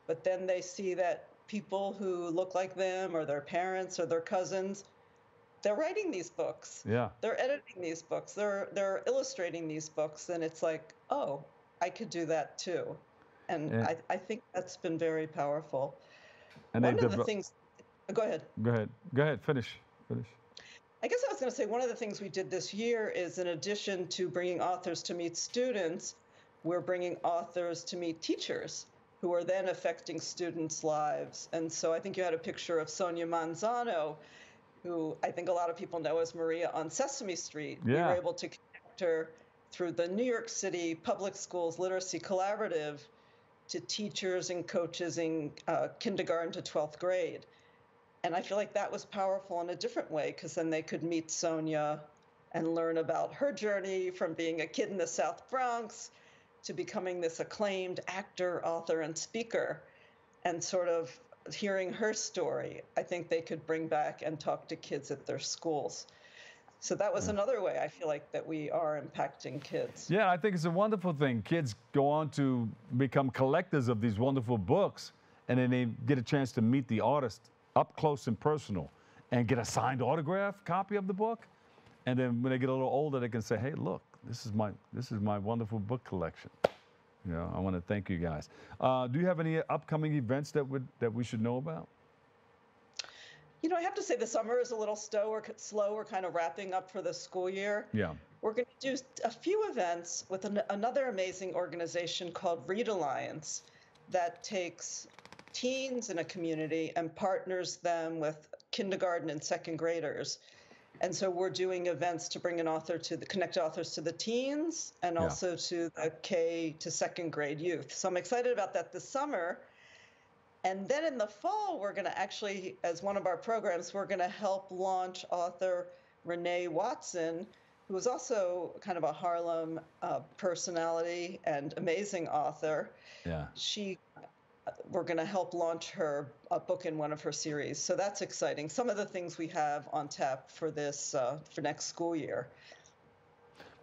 Speaker 18: but then they see that people who look like them or their parents or their cousins they're writing these books.
Speaker 1: Yeah.
Speaker 18: They're editing these books. They're they're illustrating these books, and it's like, oh, I could do that too, and
Speaker 1: Yeah.
Speaker 18: I, I think that's been very powerful.
Speaker 1: And
Speaker 18: One of the things. Go ahead.
Speaker 1: Go ahead. Go ahead. Finish. Finish.
Speaker 18: I guess I was going to say one of the things we did this year is, in addition to bringing authors to meet students, we're bringing authors to meet teachers who are then affecting students' lives. And so I think you had a picture of Sonia Manzano, who I think a lot of people know as Maria on Sesame Street. We were able to connect her through the New York City Public Schools Literacy Collaborative to teachers and coaches in uh, kindergarten to 12th grade. And I feel like that was powerful in a different way because then they could meet Sonia and learn about her journey from being a kid in the South Bronx to becoming this acclaimed actor, author, and speaker. And sort of hearing her story, I think they could bring back and talk to kids at their schools. So that was another way I feel like that we are impacting kids.
Speaker 1: Yeah, I think it's a wonderful thing. Kids go on to become collectors of these wonderful books, and then they get a chance to meet the artist up close and personal and get a signed autograph copy of the book. And then when they get a little older, they can say, hey, look, this is my, this is my wonderful book collection. You know, I want to thank you guys. Uh, do you have any upcoming events that, would, that we should know about?
Speaker 18: You know, I have to say the summer is a little slow. We're, slow. We're kind of wrapping up for the school year.
Speaker 1: Yeah.
Speaker 18: We're going to do a few events with an, another amazing organization called Read Alliance that takes teens in a community and partners them with kindergarten and second graders. And so we're doing events to bring an author to the connect authors to the teens and
Speaker 19: Yeah.
Speaker 18: also to the K to second grade youth. So I'm excited about that this summer. And then in the fall, we're going to actually, as one of our programs, we're going to help launch author Renee Watson, who is also kind of a Harlem uh, personality and amazing author.
Speaker 1: Yeah.
Speaker 18: She, we're going to help launch her a book in one of her series. So that's exciting. Some of the things we have on tap for this uh, for next school year.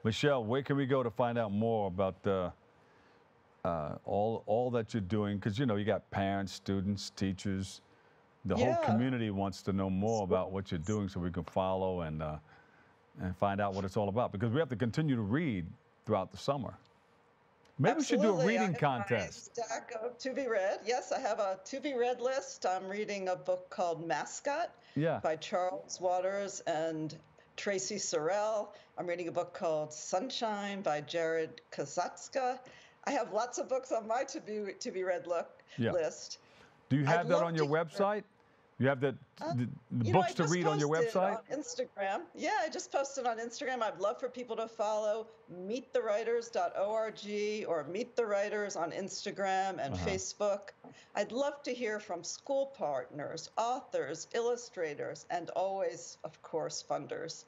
Speaker 1: Michelle, where can we go to find out more about uh, uh, all all that you're doing? Because you know you got parents, students, teachers. The whole community wants to know more about what you're doing, so we can follow and uh, and find out what it's all about. Because we have to continue to read throughout the summer. Maybe we should do a
Speaker 18: Absolutely. I
Speaker 1: reading contest.
Speaker 18: Stack of to be read. Yes, I have a to be read list. I'm reading a book called Mascot
Speaker 1: Yeah.
Speaker 18: by Charles Waters and Traci Sorell. I'm reading a book called Sunshine by Jarrett Krosoczka. I have lots of books on my to be to be read look
Speaker 1: Yeah.
Speaker 18: list.
Speaker 1: Do you
Speaker 18: I'd
Speaker 1: have that on your website? You have that
Speaker 18: Uh,
Speaker 1: the, the
Speaker 18: You know,
Speaker 1: books to read on your website?
Speaker 18: On Instagram. Yeah, I just posted on Instagram. I'd love for people to follow meetthewriters.org or Meet the Writers on Instagram and
Speaker 1: Uh-huh.
Speaker 18: Facebook. I'd love to hear from school partners, authors, illustrators, and always, of course, funders.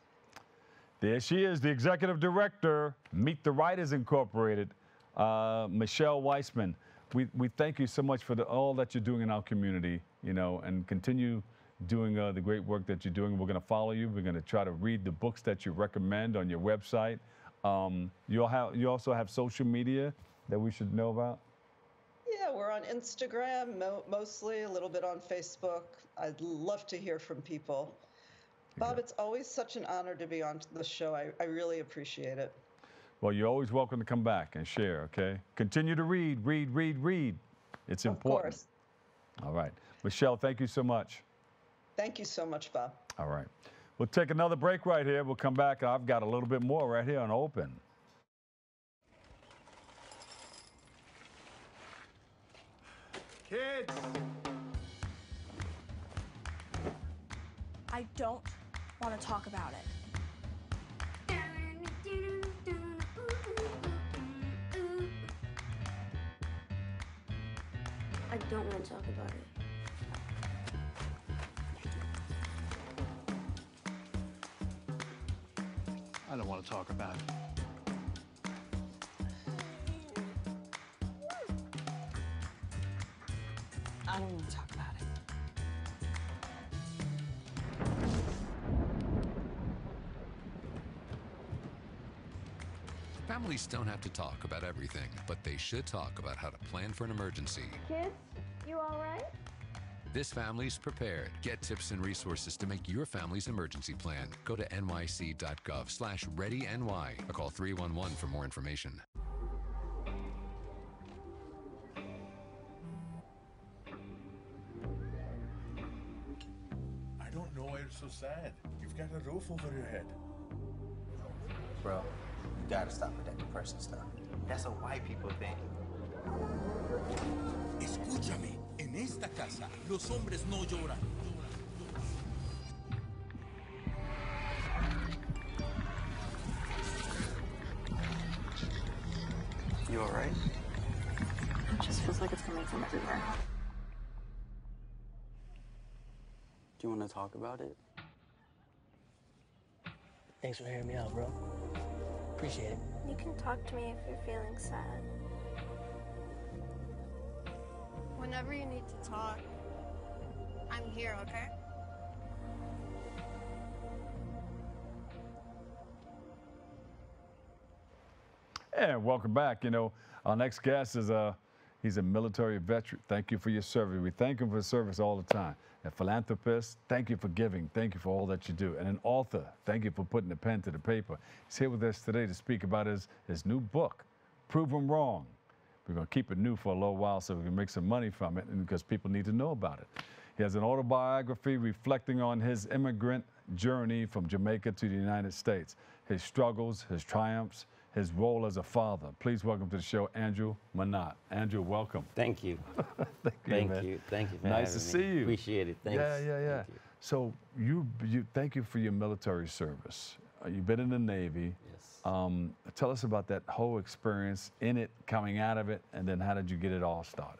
Speaker 1: There she is, the executive director, Meet the Writers Incorporated, uh, Michelle Weisman. We, we thank you so much for the, all that you're doing in our community, you know, and continue doing uh, the great work that you're doing. We're going to follow you. We're going to try to read the books that you recommend on your website. Um, you, have, you also have social media that we should know about?
Speaker 18: Yeah, we're on Instagram mo- mostly, a little bit on Facebook. I'd love to hear from people. Bob, it's always such an honor to be on the show. I, I really appreciate it.
Speaker 1: Well, you're always welcome to come back and share, okay? Continue to read, read, read, read. It's important.
Speaker 18: Of course.
Speaker 1: All right. Michelle, thank you so much.
Speaker 18: Thank you so much, Bob.
Speaker 1: All right. We'll take another break right here. We'll come back. I've got a little bit more right here on Open.
Speaker 20: Kids!
Speaker 21: I don't want to talk about it.
Speaker 22: I don't want to talk about it.
Speaker 23: I don't want
Speaker 19: to talk about it.
Speaker 21: I don't want to talk about it.
Speaker 20: Families don't have to talk about everything, but they should talk about how to plan for an emergency.
Speaker 23: Kids, you all right?
Speaker 20: This family's prepared. Get tips and resources to make your family's emergency plan. Go to nyc.gov slash readyny or call 311 for more information.
Speaker 24: I don't know why you're so sad. You've got a roof over your head.
Speaker 25: Bro, you gotta stop with that depression stuff. That's a white people thing.
Speaker 26: Escúchame, en esta casa los hombres no lloran.
Speaker 4: You alright?
Speaker 21: It just feels like it's coming from everywhere.
Speaker 4: Do you want to talk about it?
Speaker 27: Thanks for hearing me out, bro. Appreciate it.
Speaker 22: You can talk to me if you're feeling sad.
Speaker 21: Whenever you need to talk, I'm here, okay?
Speaker 1: And welcome back. You know, our next guest is a he's a military veteran. Thank you for your service. We thank him for his service all the time. A philanthropist, thank you for giving. Thank you for all that you do. And an author, thank you for putting the pen to the paper. He's here with us today to speak about his, his new book, Prove 'em Wrong. We're going to keep it new for a little while so we can make some money from it because people need to know about it. He has an autobiography reflecting on his immigrant journey from Jamaica to the United States, his struggles, his triumphs, his role as a father. Please welcome to the show Andrew Minott. Andrew, welcome.
Speaker 28: Thank you.
Speaker 1: Thank you.
Speaker 28: Thank
Speaker 1: man.
Speaker 28: you. Thank you
Speaker 1: Nice to see
Speaker 28: me.
Speaker 1: you.
Speaker 28: Appreciate it. Thanks.
Speaker 1: Yeah, yeah, yeah.
Speaker 28: You.
Speaker 1: So you, you, thank you for your military service. You've been in the Navy.
Speaker 28: Yes.
Speaker 1: Um, tell us about that whole experience in it, coming out of it, and then how did you get it all started?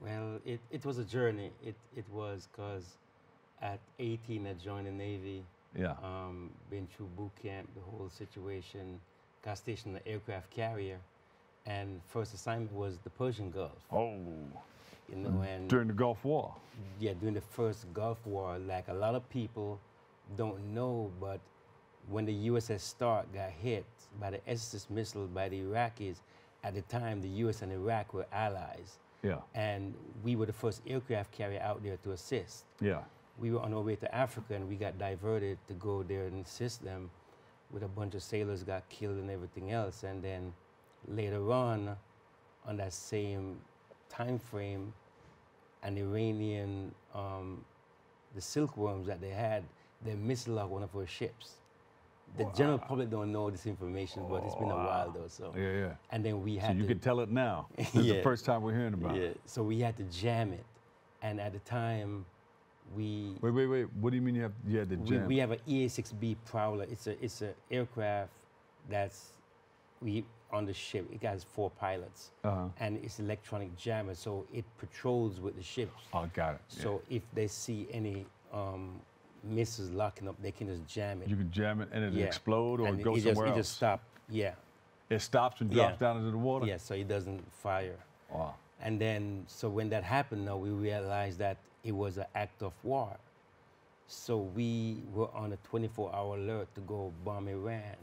Speaker 28: Well, it, it was a journey. It, it was because at 18 I joined the Navy.
Speaker 1: Yeah.
Speaker 28: Um, been through boot camp, the whole situation. Got stationed in an aircraft carrier, and first assignment was the Persian Gulf.
Speaker 1: Oh.
Speaker 28: You know, and
Speaker 1: During the Gulf War.
Speaker 28: yeah, during the first Gulf War, like a lot of people don't know, but when the USS Stark got hit by the Exocet missile by the Iraqis, at the time the US and Iraq were allies.
Speaker 1: Yeah.
Speaker 28: And we were the first aircraft carrier out there to assist.
Speaker 1: Yeah.
Speaker 28: We were on our way to Africa and we got diverted to go there and assist them with a bunch of sailors got killed and everything else. And then later on, on that same time frame, an Iranian, um, the silkworms that they had, they mislocked one of our ships. The general public don't know this information, but it's been a while though. So
Speaker 1: Yeah, yeah.
Speaker 28: and then we had.
Speaker 1: So you
Speaker 28: to,
Speaker 1: can tell it now. This is the first time we're hearing about
Speaker 28: yeah.
Speaker 1: it.
Speaker 28: So we had to jam it, and at the time, we
Speaker 1: Wait, wait, wait. What do you mean you have you had to
Speaker 28: we,
Speaker 1: jam?
Speaker 28: we have an EA-6B Prowler. It's a it's a aircraft that's we on the ship. It has four pilots,
Speaker 1: Uh-huh.
Speaker 28: and it's electronic jammer, so it patrols with the ships.
Speaker 1: Oh, got it. Yeah.
Speaker 28: So if they see any um, missiles locking up, they can just jam it.
Speaker 1: You can jam it and it
Speaker 28: Yeah.
Speaker 1: explode or
Speaker 28: And
Speaker 1: it go
Speaker 28: it just,
Speaker 1: somewhere
Speaker 28: it
Speaker 1: else.
Speaker 28: just stop. Yeah.
Speaker 1: It stops and
Speaker 28: Yeah.
Speaker 1: drops down into the water.
Speaker 28: Yeah, so it doesn't fire.
Speaker 1: Wow.
Speaker 28: And then, so when that happened, now we realized that it was an act of war. So we were on a 24-hour alert to go bomb Iran.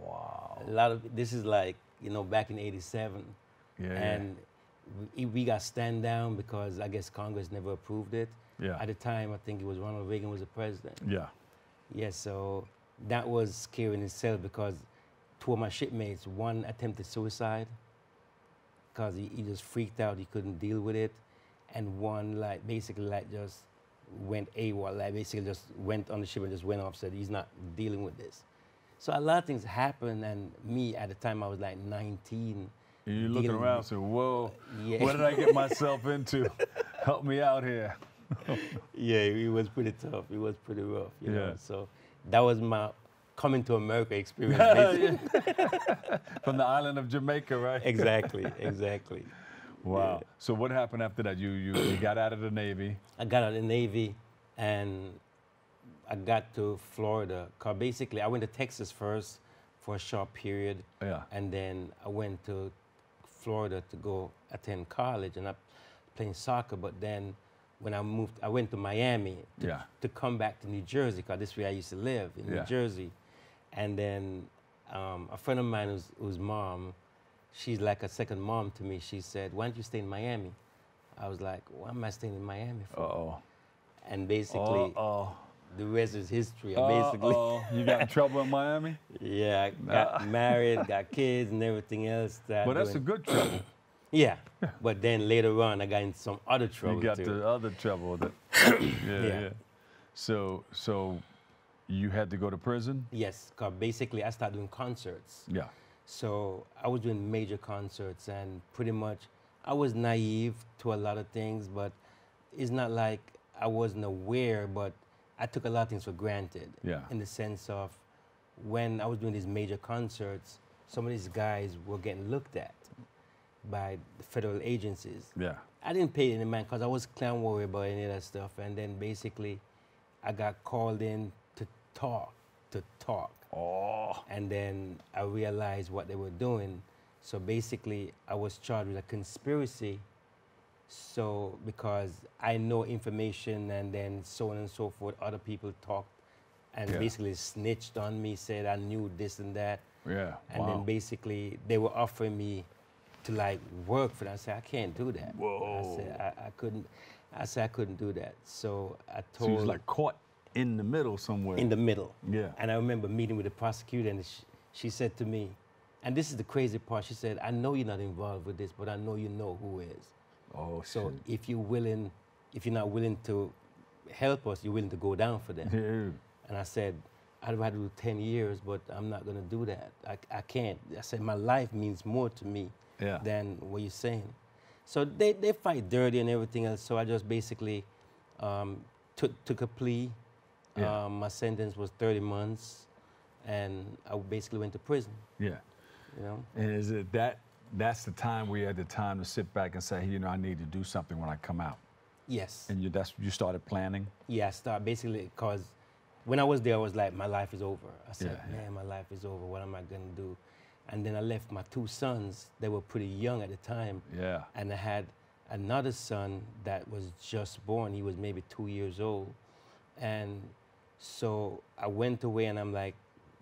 Speaker 1: Wow.
Speaker 28: A lot of this is like you know back in '87,
Speaker 1: Yeah, yeah.
Speaker 28: and we, we got stand down because I guess Congress never approved it.
Speaker 1: Yeah.
Speaker 28: At the time, I think it was Ronald Reagan was the president.
Speaker 1: Yeah.
Speaker 28: Yeah, so that was scary in itself because two of my shipmates, one attempted suicide because he, he just freaked out, he couldn't deal with it, and one like basically like just went AWOL, like basically just went on the ship and just went off, said he's not dealing with this. So a lot of things happened, and me at the time I was like 19.
Speaker 1: And you're looking around saying, whoa,
Speaker 28: Yeah.
Speaker 1: what did I get myself into? Help me out here.
Speaker 28: yeah, it was pretty tough. It was pretty rough, you know. So that was my coming to America experience.
Speaker 1: From the island of Jamaica, right?
Speaker 28: exactly, exactly.
Speaker 1: Wow. So what happened after that? You, you you got out of the Navy.
Speaker 28: I got out of the Navy and I got to Florida. Cause basically I went to Texas first for a short period.
Speaker 1: Yeah.
Speaker 28: And then I went to Florida to go attend college and I playing soccer. But then when I moved, I went to Miami to,
Speaker 1: Yeah.
Speaker 28: to come back to New Jersey because this is where I used to live in
Speaker 1: Yeah.
Speaker 28: New Jersey. And then um, a friend of mine whose, whose mom, she's like a second mom to me. She said, "Why don't you stay in Miami?" I was like, "Why am I staying in Miami for?"
Speaker 1: Uh-oh.
Speaker 28: And basically,
Speaker 1: Uh-oh.
Speaker 28: the rest is history. Basically.
Speaker 1: You got in trouble in Miami?
Speaker 28: yeah, I got married, got kids, and everything else. That
Speaker 1: Well, that's a good trouble.
Speaker 28: Yeah, but then later on, I got in some other trouble
Speaker 1: You got
Speaker 28: too.
Speaker 1: the other trouble. That, yeah,
Speaker 28: Yeah.
Speaker 1: yeah. So, so you had to go to prison?
Speaker 28: Yes, because basically I started doing concerts.
Speaker 1: Yeah.
Speaker 28: So I was doing major concerts, and pretty much I was naive to a lot of things, but it's not like I wasn't aware, but I took a lot of things for granted.
Speaker 1: Yeah.
Speaker 28: In the sense of when I was doing these major concerts, some of these guys were getting looked at by the federal agencies.
Speaker 1: Yeah.
Speaker 28: I didn't pay any mind because I was clown worried about any of that stuff. And then basically, I got called in to talk, to talk.
Speaker 1: Oh.
Speaker 28: And then I realized what they were doing. So basically, I was charged with a conspiracy. So because I know information and then so on and so forth, other people talked and
Speaker 1: Yeah.
Speaker 28: basically snitched on me, said I knew this and that.
Speaker 1: Yeah.
Speaker 28: And
Speaker 1: wow.
Speaker 28: then basically they were offering me to like work for them. I said, I can't do that.
Speaker 1: Whoa.
Speaker 28: I said, I, I couldn't, I said, I couldn't do that. So I
Speaker 1: so
Speaker 28: told.
Speaker 1: you was like caught in the middle somewhere.
Speaker 28: in the middle.
Speaker 1: Yeah.
Speaker 28: And I remember meeting with the prosecutor and she, she said to me, and this is the crazy part, she said, I know you're not involved with this, but I know you know who is.
Speaker 1: Oh,
Speaker 28: So
Speaker 1: shit.
Speaker 28: if you're willing, if you're not willing to help us, you're willing to go down for them.
Speaker 1: Yeah.
Speaker 28: And I said, I'd rather do 10 years, but I'm not going to do that. I, I can't. I said, my life means more to me
Speaker 1: Yeah.
Speaker 28: than what you're saying. So they, they fight dirty and everything else. So I just basically um, took, took a plea.
Speaker 1: Yeah.
Speaker 28: Um, my sentence was 30 months, and I basically went to prison.
Speaker 1: Yeah.
Speaker 28: You know?
Speaker 1: And is it that that's the time where you had the time to sit back and say, hey, you know, I need to do something when I come out?
Speaker 28: Yes.
Speaker 1: And you that's you started planning?
Speaker 28: Yeah, I started basically because when I was there, I was like, my life is over. I said,
Speaker 1: Yeah, yeah.
Speaker 28: man, my life is over. What am I going to do? And then I left my two sons. They were pretty young at the time.
Speaker 1: Yeah.
Speaker 28: And I had another son that was just born. He was maybe two years old. And so I went away and I'm like,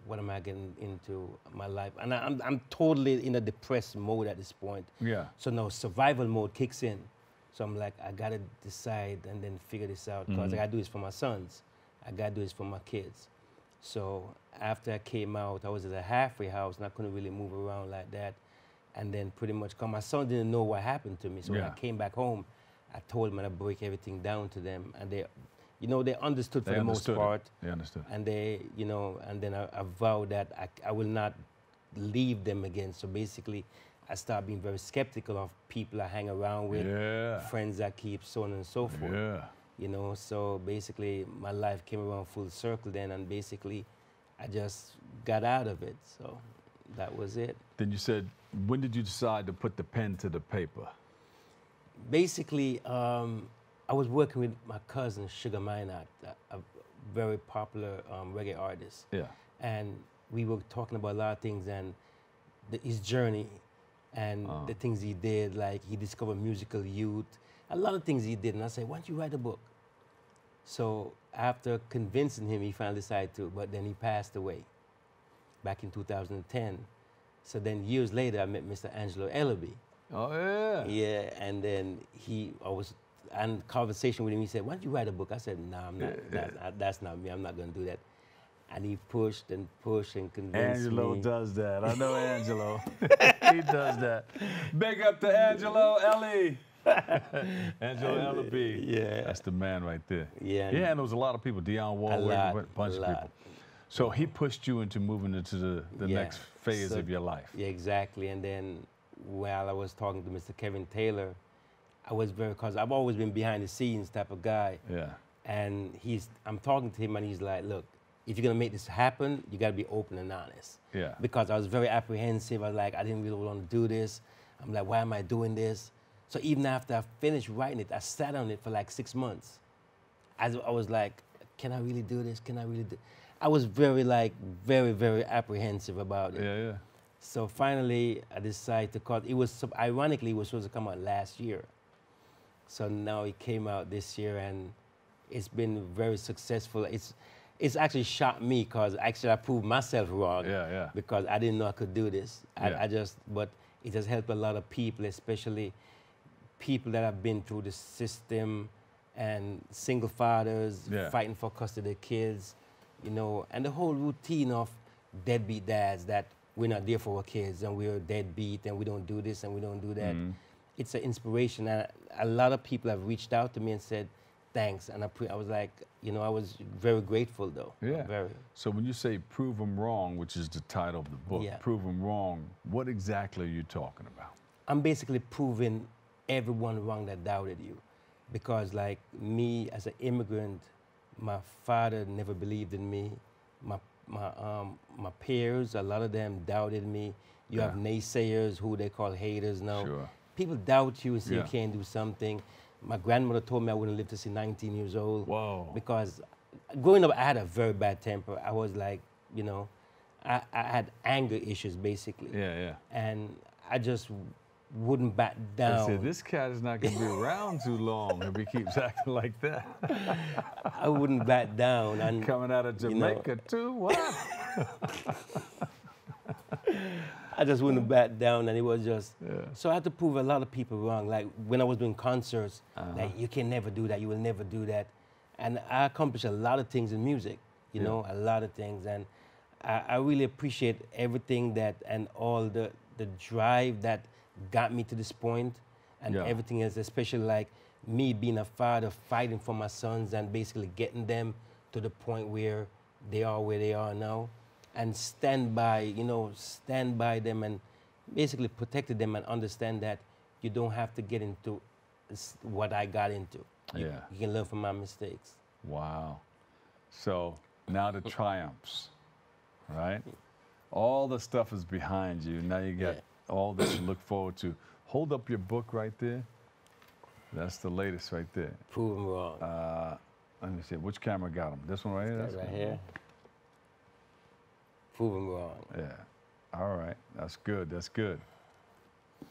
Speaker 28: what am I getting into my life? And I, I'm, I'm totally in a depressed mode at this point.
Speaker 1: Yeah.
Speaker 28: So now survival mode kicks in. So I'm like, I gotta decide and then figure this out because
Speaker 1: Mhm.
Speaker 28: I gotta do this for my sons. I gotta do this for my kids. So after I came out, I was at a halfway house and I couldn't really move around like that. And then pretty much, come. my son didn't know what happened to me. So when I came back home, I told them and I break everything down to them, and they, you know, they understood for
Speaker 1: They
Speaker 28: the most
Speaker 1: understood it.
Speaker 28: part.
Speaker 1: They understood.
Speaker 28: And they, you know, and then I, I vowed that I, I will not leave them again. So basically, I start being very skeptical of people I hang around with,
Speaker 1: Yeah.
Speaker 28: friends I keep, so on and so forth.
Speaker 1: Yeah.
Speaker 28: You know, so basically, my life came around full circle then, and basically, I just got out of it. So that was it.
Speaker 1: Then you said, when did you decide to put the pen to the paper?
Speaker 28: basically, um, I was working with my cousin Sugar Minott, a, a very popular um, reggae artist.
Speaker 1: Yeah.
Speaker 28: And we were talking about a lot of things and the, his journey and
Speaker 1: Uh.
Speaker 28: the things he did. Like he discovered musical youth, a lot of things he did. And I said, why don't you write a book? So after convincing him, he finally decided to, but then he passed away back in 2010. So then years later, I met Mr. Angelo Ellerbee.
Speaker 1: Oh yeah.
Speaker 28: Yeah, and then he, I was in conversation with him. He said, "Why don't you write a book?" I said, "No, I'm not. That's, not that's not me. I'm not going to do that." And he pushed and pushed and convinced
Speaker 1: Angelo
Speaker 28: me.
Speaker 1: does that. I know Angelo. he does that. Big up to Angelo Ellie. Angelo Ellerbee.
Speaker 28: Yeah.
Speaker 1: That's the man right there.
Speaker 28: Yeah.
Speaker 1: He handles a lot of people. Dionne Warwick, a
Speaker 28: lot,
Speaker 1: bunch
Speaker 28: a
Speaker 1: of people. So he pushed you into moving into the, the
Speaker 28: Yeah.
Speaker 1: next phase
Speaker 28: So-
Speaker 1: of your life.
Speaker 28: Yeah, exactly. And then while I was talking to Mr. Kevin Taylor, I was very because I've always been behind the scenes type of guy.
Speaker 1: Yeah.
Speaker 28: And he's, I'm talking to him, and he's like, "Look, if you're gonna make this happen, you gotta be open and honest."
Speaker 1: Yeah.
Speaker 28: Because I was very apprehensive. I was like, I didn't really want to do this. I'm like, why am I doing this? So even after I finished writing it, I sat on it for like six months. I, I was like, can I really do this? Can I really do? I was very like very very apprehensive about it.
Speaker 1: Yeah, yeah.
Speaker 28: So finally, I decided to cut. It was ironically it was supposed to come out last year. So now it came out this year, and it's been very successful. It's it's actually shocked me because actually I proved myself wrong.
Speaker 1: Yeah, yeah.
Speaker 28: Because I didn't know I could do this.
Speaker 1: Yeah.
Speaker 28: I, I just, but it has helped a lot of people, especially people that have been through the system and single fathers
Speaker 1: Yeah.
Speaker 28: fighting for custody of kids, you know, and the whole routine of deadbeat dads that we're not there for our kids and we're deadbeat and we don't do this and we don't do that.
Speaker 1: Mhm.
Speaker 28: It's an inspiration. And a lot of people have reached out to me and said, thanks. And I, pre- I was like, you know, I was very grateful though.
Speaker 1: Yeah.
Speaker 28: Very.
Speaker 1: So when you say prove them wrong, which is the title of the book,
Speaker 28: Yeah.
Speaker 1: prove them wrong, what exactly are you talking about?
Speaker 28: I'm basically proving everyone wrong that doubted you. Because like me as an immigrant, my father never believed in me. My my um my peers, a lot of them doubted me. You have naysayers who they call haters now.
Speaker 1: Sure.
Speaker 28: People doubt you and say
Speaker 1: Yeah.
Speaker 28: you can't do something. My grandmother told me I wouldn't live to see 19 years old.
Speaker 1: Whoa.
Speaker 28: Because growing up, I had a very bad temper. I was like, you know, I, I had anger issues basically
Speaker 1: Yeah, yeah.
Speaker 28: and I just wouldn't back
Speaker 1: I
Speaker 28: down.
Speaker 1: said, this cat is not going to be around too long if he keeps acting like that.
Speaker 28: I wouldn't back down. And
Speaker 1: Coming out of
Speaker 28: you know,
Speaker 1: Jamaica, too? What?
Speaker 28: I just wouldn't back down, and it was just. So I had to prove a lot of people wrong. Like when I was doing concerts,
Speaker 1: Uh-huh.
Speaker 28: like you can never do that. You will never do that, and I accomplished a lot of things in music. You
Speaker 1: Yeah.
Speaker 28: know, a lot of things, and I, I really appreciate everything that and all the the drive that got me to this point, and
Speaker 1: Yeah.
Speaker 28: everything else, especially like me being a father, fighting for my sons, and basically getting them to the point where they are where they are now and stand by, you know, stand by them and basically protected them and understand that you don't have to get into what I got into. You,
Speaker 1: Yeah.
Speaker 28: you can learn from my mistakes.
Speaker 1: Wow. So now the triumphs, right? All the stuff is behind you. Now you got all that you look forward to. Hold up your book right there. That's the latest right there.
Speaker 28: Prove 'em wrong.
Speaker 1: Uh, let me see. Which camera got them? This one right here? That's
Speaker 28: right here. Prove wrong.
Speaker 1: Yeah. All right. That's good. That's good.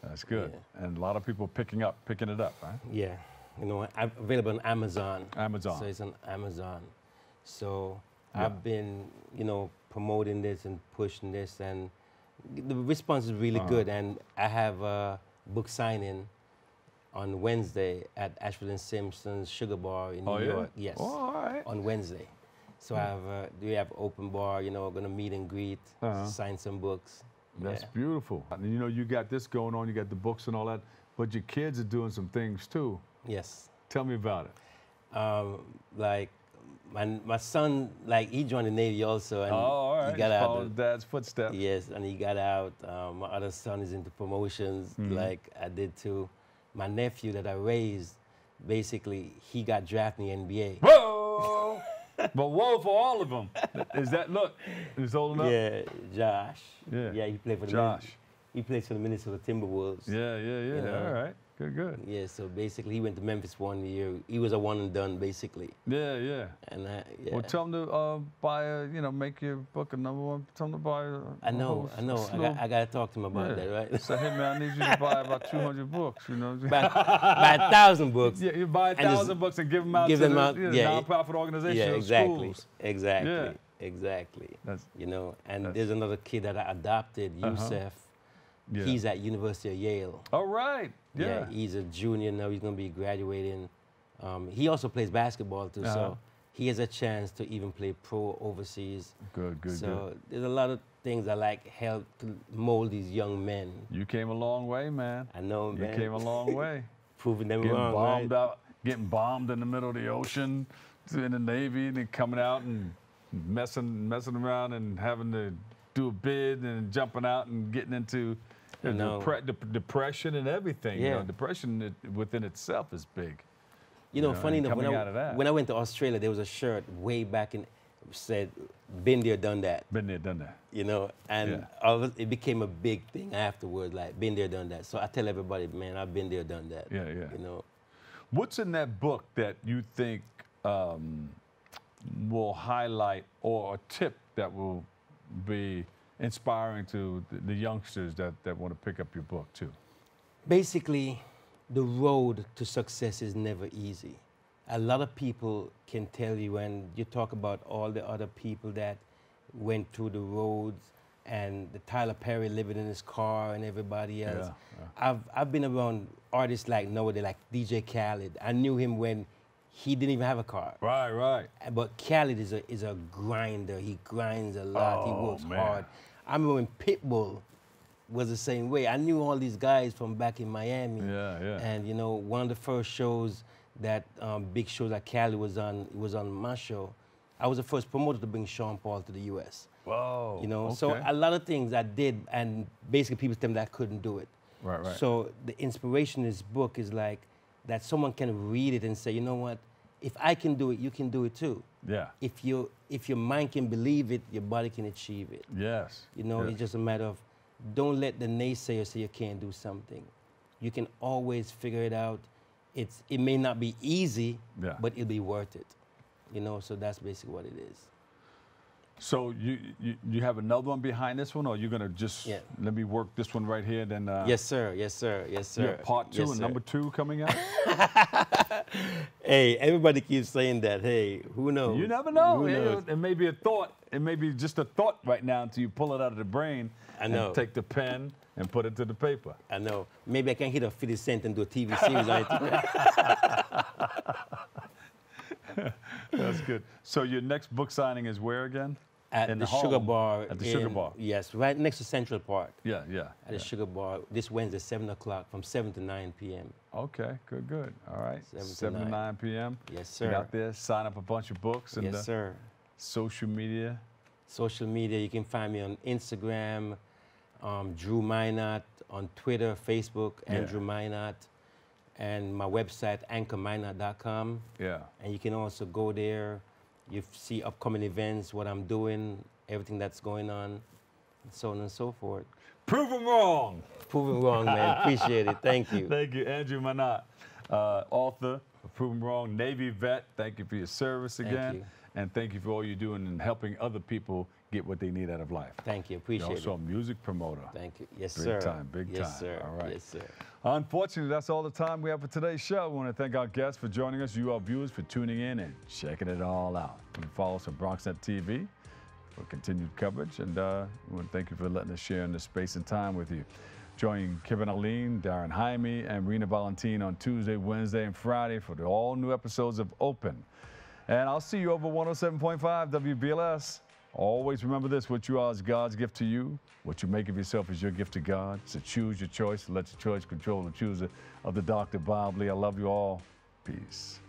Speaker 1: That's good. And a lot of people picking up, picking it up, right?
Speaker 28: Yeah, you know, I'm available on Amazon.
Speaker 1: Amazon.
Speaker 28: So it's on Amazon. So
Speaker 1: Yeah.
Speaker 28: I've been, you know, promoting this and pushing this, and the response is really
Speaker 1: Uh-huh.
Speaker 28: good. And I have a book signing on Wednesday at Ashford and Simpson's Sugar Bar in New
Speaker 1: Oh, yeah?
Speaker 28: York. Yes.
Speaker 1: Oh, all right.
Speaker 28: On Wednesday. So I have, uh, we have open bar. You know, gonna meet and greet,
Speaker 1: Uh-huh.
Speaker 28: sign some books.
Speaker 1: That's
Speaker 28: Yeah.
Speaker 1: beautiful. And you know, you got this going on, you got the books and all that, but your kids are doing some things too.
Speaker 28: Yes.
Speaker 1: Tell me about it.
Speaker 28: Um, like my my son, like he joined the Navy also, and
Speaker 1: Oh, all right.
Speaker 28: he got
Speaker 1: He's
Speaker 28: out.
Speaker 1: following
Speaker 28: of-
Speaker 1: dad's footsteps.
Speaker 28: Yes, and he got out. Um, my other son is into promotions,
Speaker 1: Mhm.
Speaker 28: like I did too. My nephew that I raised, basically, he got drafted in the NBA.
Speaker 1: Whoa! but whoa for all of them. Is that look? Is old enough?
Speaker 28: Yeah, Josh.
Speaker 1: Yeah.
Speaker 28: Yeah, he played for the
Speaker 1: Josh.
Speaker 28: He plays for the Minnesota Timberwolves.
Speaker 1: Yeah, yeah, yeah.
Speaker 28: you know.
Speaker 1: All right. Good, good.
Speaker 28: Yeah, so basically, he went to Memphis one year. He was a one and done, basically.
Speaker 1: Yeah, yeah.
Speaker 28: And I, yeah.
Speaker 1: Well, tell him to uh, buy a, you know, make your book a number one. Tell him to buy a.
Speaker 28: I know, I know. I got, I got to talk to him about
Speaker 1: Yeah.
Speaker 28: that, right?
Speaker 1: Say, hey man, I need you to buy about 200 books. You know.
Speaker 28: buy, buy a thousand books.
Speaker 1: Yeah, you buy a thousand books and give them out
Speaker 28: give
Speaker 1: to
Speaker 28: them
Speaker 1: the
Speaker 28: out,
Speaker 1: you know,
Speaker 28: yeah,
Speaker 1: nonprofit organizations,
Speaker 28: Yeah, exactly,
Speaker 1: schools.
Speaker 28: exactly,
Speaker 1: Yeah.
Speaker 28: exactly.
Speaker 1: That's,
Speaker 28: you know, and there's another kid that I adopted,
Speaker 1: Uh-huh.
Speaker 28: Youssef.
Speaker 1: Yeah.
Speaker 28: He's at University of Yale.
Speaker 1: All right. Yeah.
Speaker 28: he's a junior now. He's gonna be graduating. Um, he also plays basketball too,
Speaker 1: Uh-huh.
Speaker 28: so he has a chance to even play pro overseas.
Speaker 1: Good, good, good.
Speaker 28: so
Speaker 1: good.
Speaker 28: there's a lot of things that like help to mold these young men.
Speaker 1: You came a long way, man.
Speaker 28: I know, man.
Speaker 1: You came a long way.
Speaker 28: Proving them
Speaker 1: getting
Speaker 28: wrong,
Speaker 1: bombed
Speaker 28: right?
Speaker 1: out, getting bombed in the middle of the ocean, in the Navy, and then coming out and messing messing around and having to do a bid and jumping out and getting into
Speaker 28: Know.
Speaker 1: depre- dep- depression and everything. You know,
Speaker 28: Yeah.
Speaker 1: depression within itself is big.
Speaker 28: You know, funny enough, when I,
Speaker 1: out of that.
Speaker 28: when I went to Australia, there was a shirt way back in said, "Been there, done that."
Speaker 1: Been there, done that.
Speaker 28: You know, and
Speaker 1: Yeah.
Speaker 28: it it became a big thing afterwards. Like, been there, done that. So I tell everybody, man, I've been there, done that.
Speaker 1: Yeah, yeah.
Speaker 28: You know,
Speaker 1: What's in that book that you think um, will highlight or a tip that will be inspiring to the, youngsters that, that want to pick up your book too?
Speaker 28: Basically, the road to success is never easy. A lot of people can tell you when you talk about all the other people that went through the roads and the Tyler Perry living in his car and everybody else.
Speaker 1: Yeah,
Speaker 28: I've, I've been around artists like nowadays, like DJ Khaled. I knew him when he didn't even have a car.
Speaker 1: Right, right.
Speaker 28: But Khaled is a, is a grinder. He grinds a lot. he
Speaker 1: Oh,
Speaker 28: works
Speaker 1: man.
Speaker 28: hard. I remember when Pitbull was the same way. I knew all these guys from back in Miami.
Speaker 1: Yeah, yeah.
Speaker 28: And you know, one of the first shows that um, big shows that Cali was on was on my show. I was the first promoter to bring Sean Paul to the U.S.
Speaker 1: Whoa.
Speaker 28: You know, so a lot of things I did, and basically people tell me that I couldn't do it.
Speaker 1: Right, right.
Speaker 28: So the inspiration in this book is like that someone can read it and say, you know what, if I can do it, you can do it too.
Speaker 1: Yeah.
Speaker 28: If you if your mind can believe it, your body can achieve it.
Speaker 1: Yes.
Speaker 28: You know,
Speaker 1: yes.
Speaker 28: it's just a matter of don't let the naysayers say you can't do something. You can always figure it out. It's it may not be easy,
Speaker 1: Yeah.
Speaker 28: but it'll be worth it. You know, so that's basically what it is.
Speaker 1: So you, you you have another one behind this one, or you're gonna just
Speaker 28: Yeah.
Speaker 1: let me work this one right here? Then uh,
Speaker 28: yes, sir. Yes, sir. Yes, sir.
Speaker 1: part two
Speaker 28: Yes,
Speaker 1: and number two coming out.
Speaker 28: Hey, everybody keeps saying that. Hey, who knows?
Speaker 1: you never know.
Speaker 28: Who
Speaker 1: It-
Speaker 28: knows?
Speaker 1: It, may be a thought. It may be just a thought right now until you pull it out of the brain.
Speaker 28: I know.
Speaker 1: And take the pen and put it to the paper.
Speaker 28: I know. Maybe I can hit a 50 Cent and do a TV series on it.
Speaker 1: That's good. So your next book signing is where again?
Speaker 28: At
Speaker 1: In
Speaker 28: the,
Speaker 1: hall?
Speaker 28: Sugar Bar.
Speaker 1: At the Sugar Bar.
Speaker 28: Yes, right next to Central Park.
Speaker 1: Yeah, yeah.
Speaker 28: At the Sugar Bar this Wednesday, 7 o'clock, from 7 to 9 p.m.
Speaker 1: Okay, good, good. All right.
Speaker 28: Seven to
Speaker 1: 7 to 9
Speaker 28: nine.
Speaker 1: p.m.
Speaker 28: Yes, sir.
Speaker 1: Get out there, sign up a bunch of books. And
Speaker 28: Yes,
Speaker 1: uh,
Speaker 28: sir.
Speaker 1: Social media.
Speaker 28: Social media, you can find me on Instagram, um, Drew Minott, on Twitter, Facebook,
Speaker 1: Yeah.
Speaker 28: Andrew Minott, and my website, anchorminot.com.
Speaker 1: Yeah.
Speaker 28: And you can also go there. You see upcoming events, what I'm doing, everything that's going on, and so on and so forth.
Speaker 1: Prove them wrong.
Speaker 28: Prove them wrong, man. Appreciate it. Thank you.
Speaker 1: Thank you, Andrew Minott, uh, author of Them Wrong, Navy vet. Thank you for your service
Speaker 28: Thank
Speaker 1: again.
Speaker 28: you.
Speaker 1: And thank you for all you're doing and helping other people get what they need out of life.
Speaker 28: Thank you.
Speaker 1: You're
Speaker 28: Appreciate
Speaker 1: also
Speaker 28: it.
Speaker 1: a music promoter.
Speaker 28: Thank you. Yes,
Speaker 1: big
Speaker 28: sir.
Speaker 1: time, big
Speaker 28: yes,
Speaker 1: time.
Speaker 28: Sir.
Speaker 1: All right.
Speaker 28: Yes, sir.
Speaker 1: Unfortunately, that's all the time we have for today's show. We want to thank our guests for joining us, you, our viewers, for tuning in and checking it all out. You can follow us on BronxNet TV for continued coverage, and uh, we want to thank you for letting us share in this space and time with you. Join Kevin Aline, Darren Jaime, and Rena Valentine on Tuesday, Wednesday, and Friday for the all new episodes of Open. And I'll see you over 107.5 WBLS. Always remember this what you are is God's gift to you. What you make of yourself is your gift to God. So choose your choice. and Let your choice control the chooser of the Dr. Bob Lee. I love you all. Peace.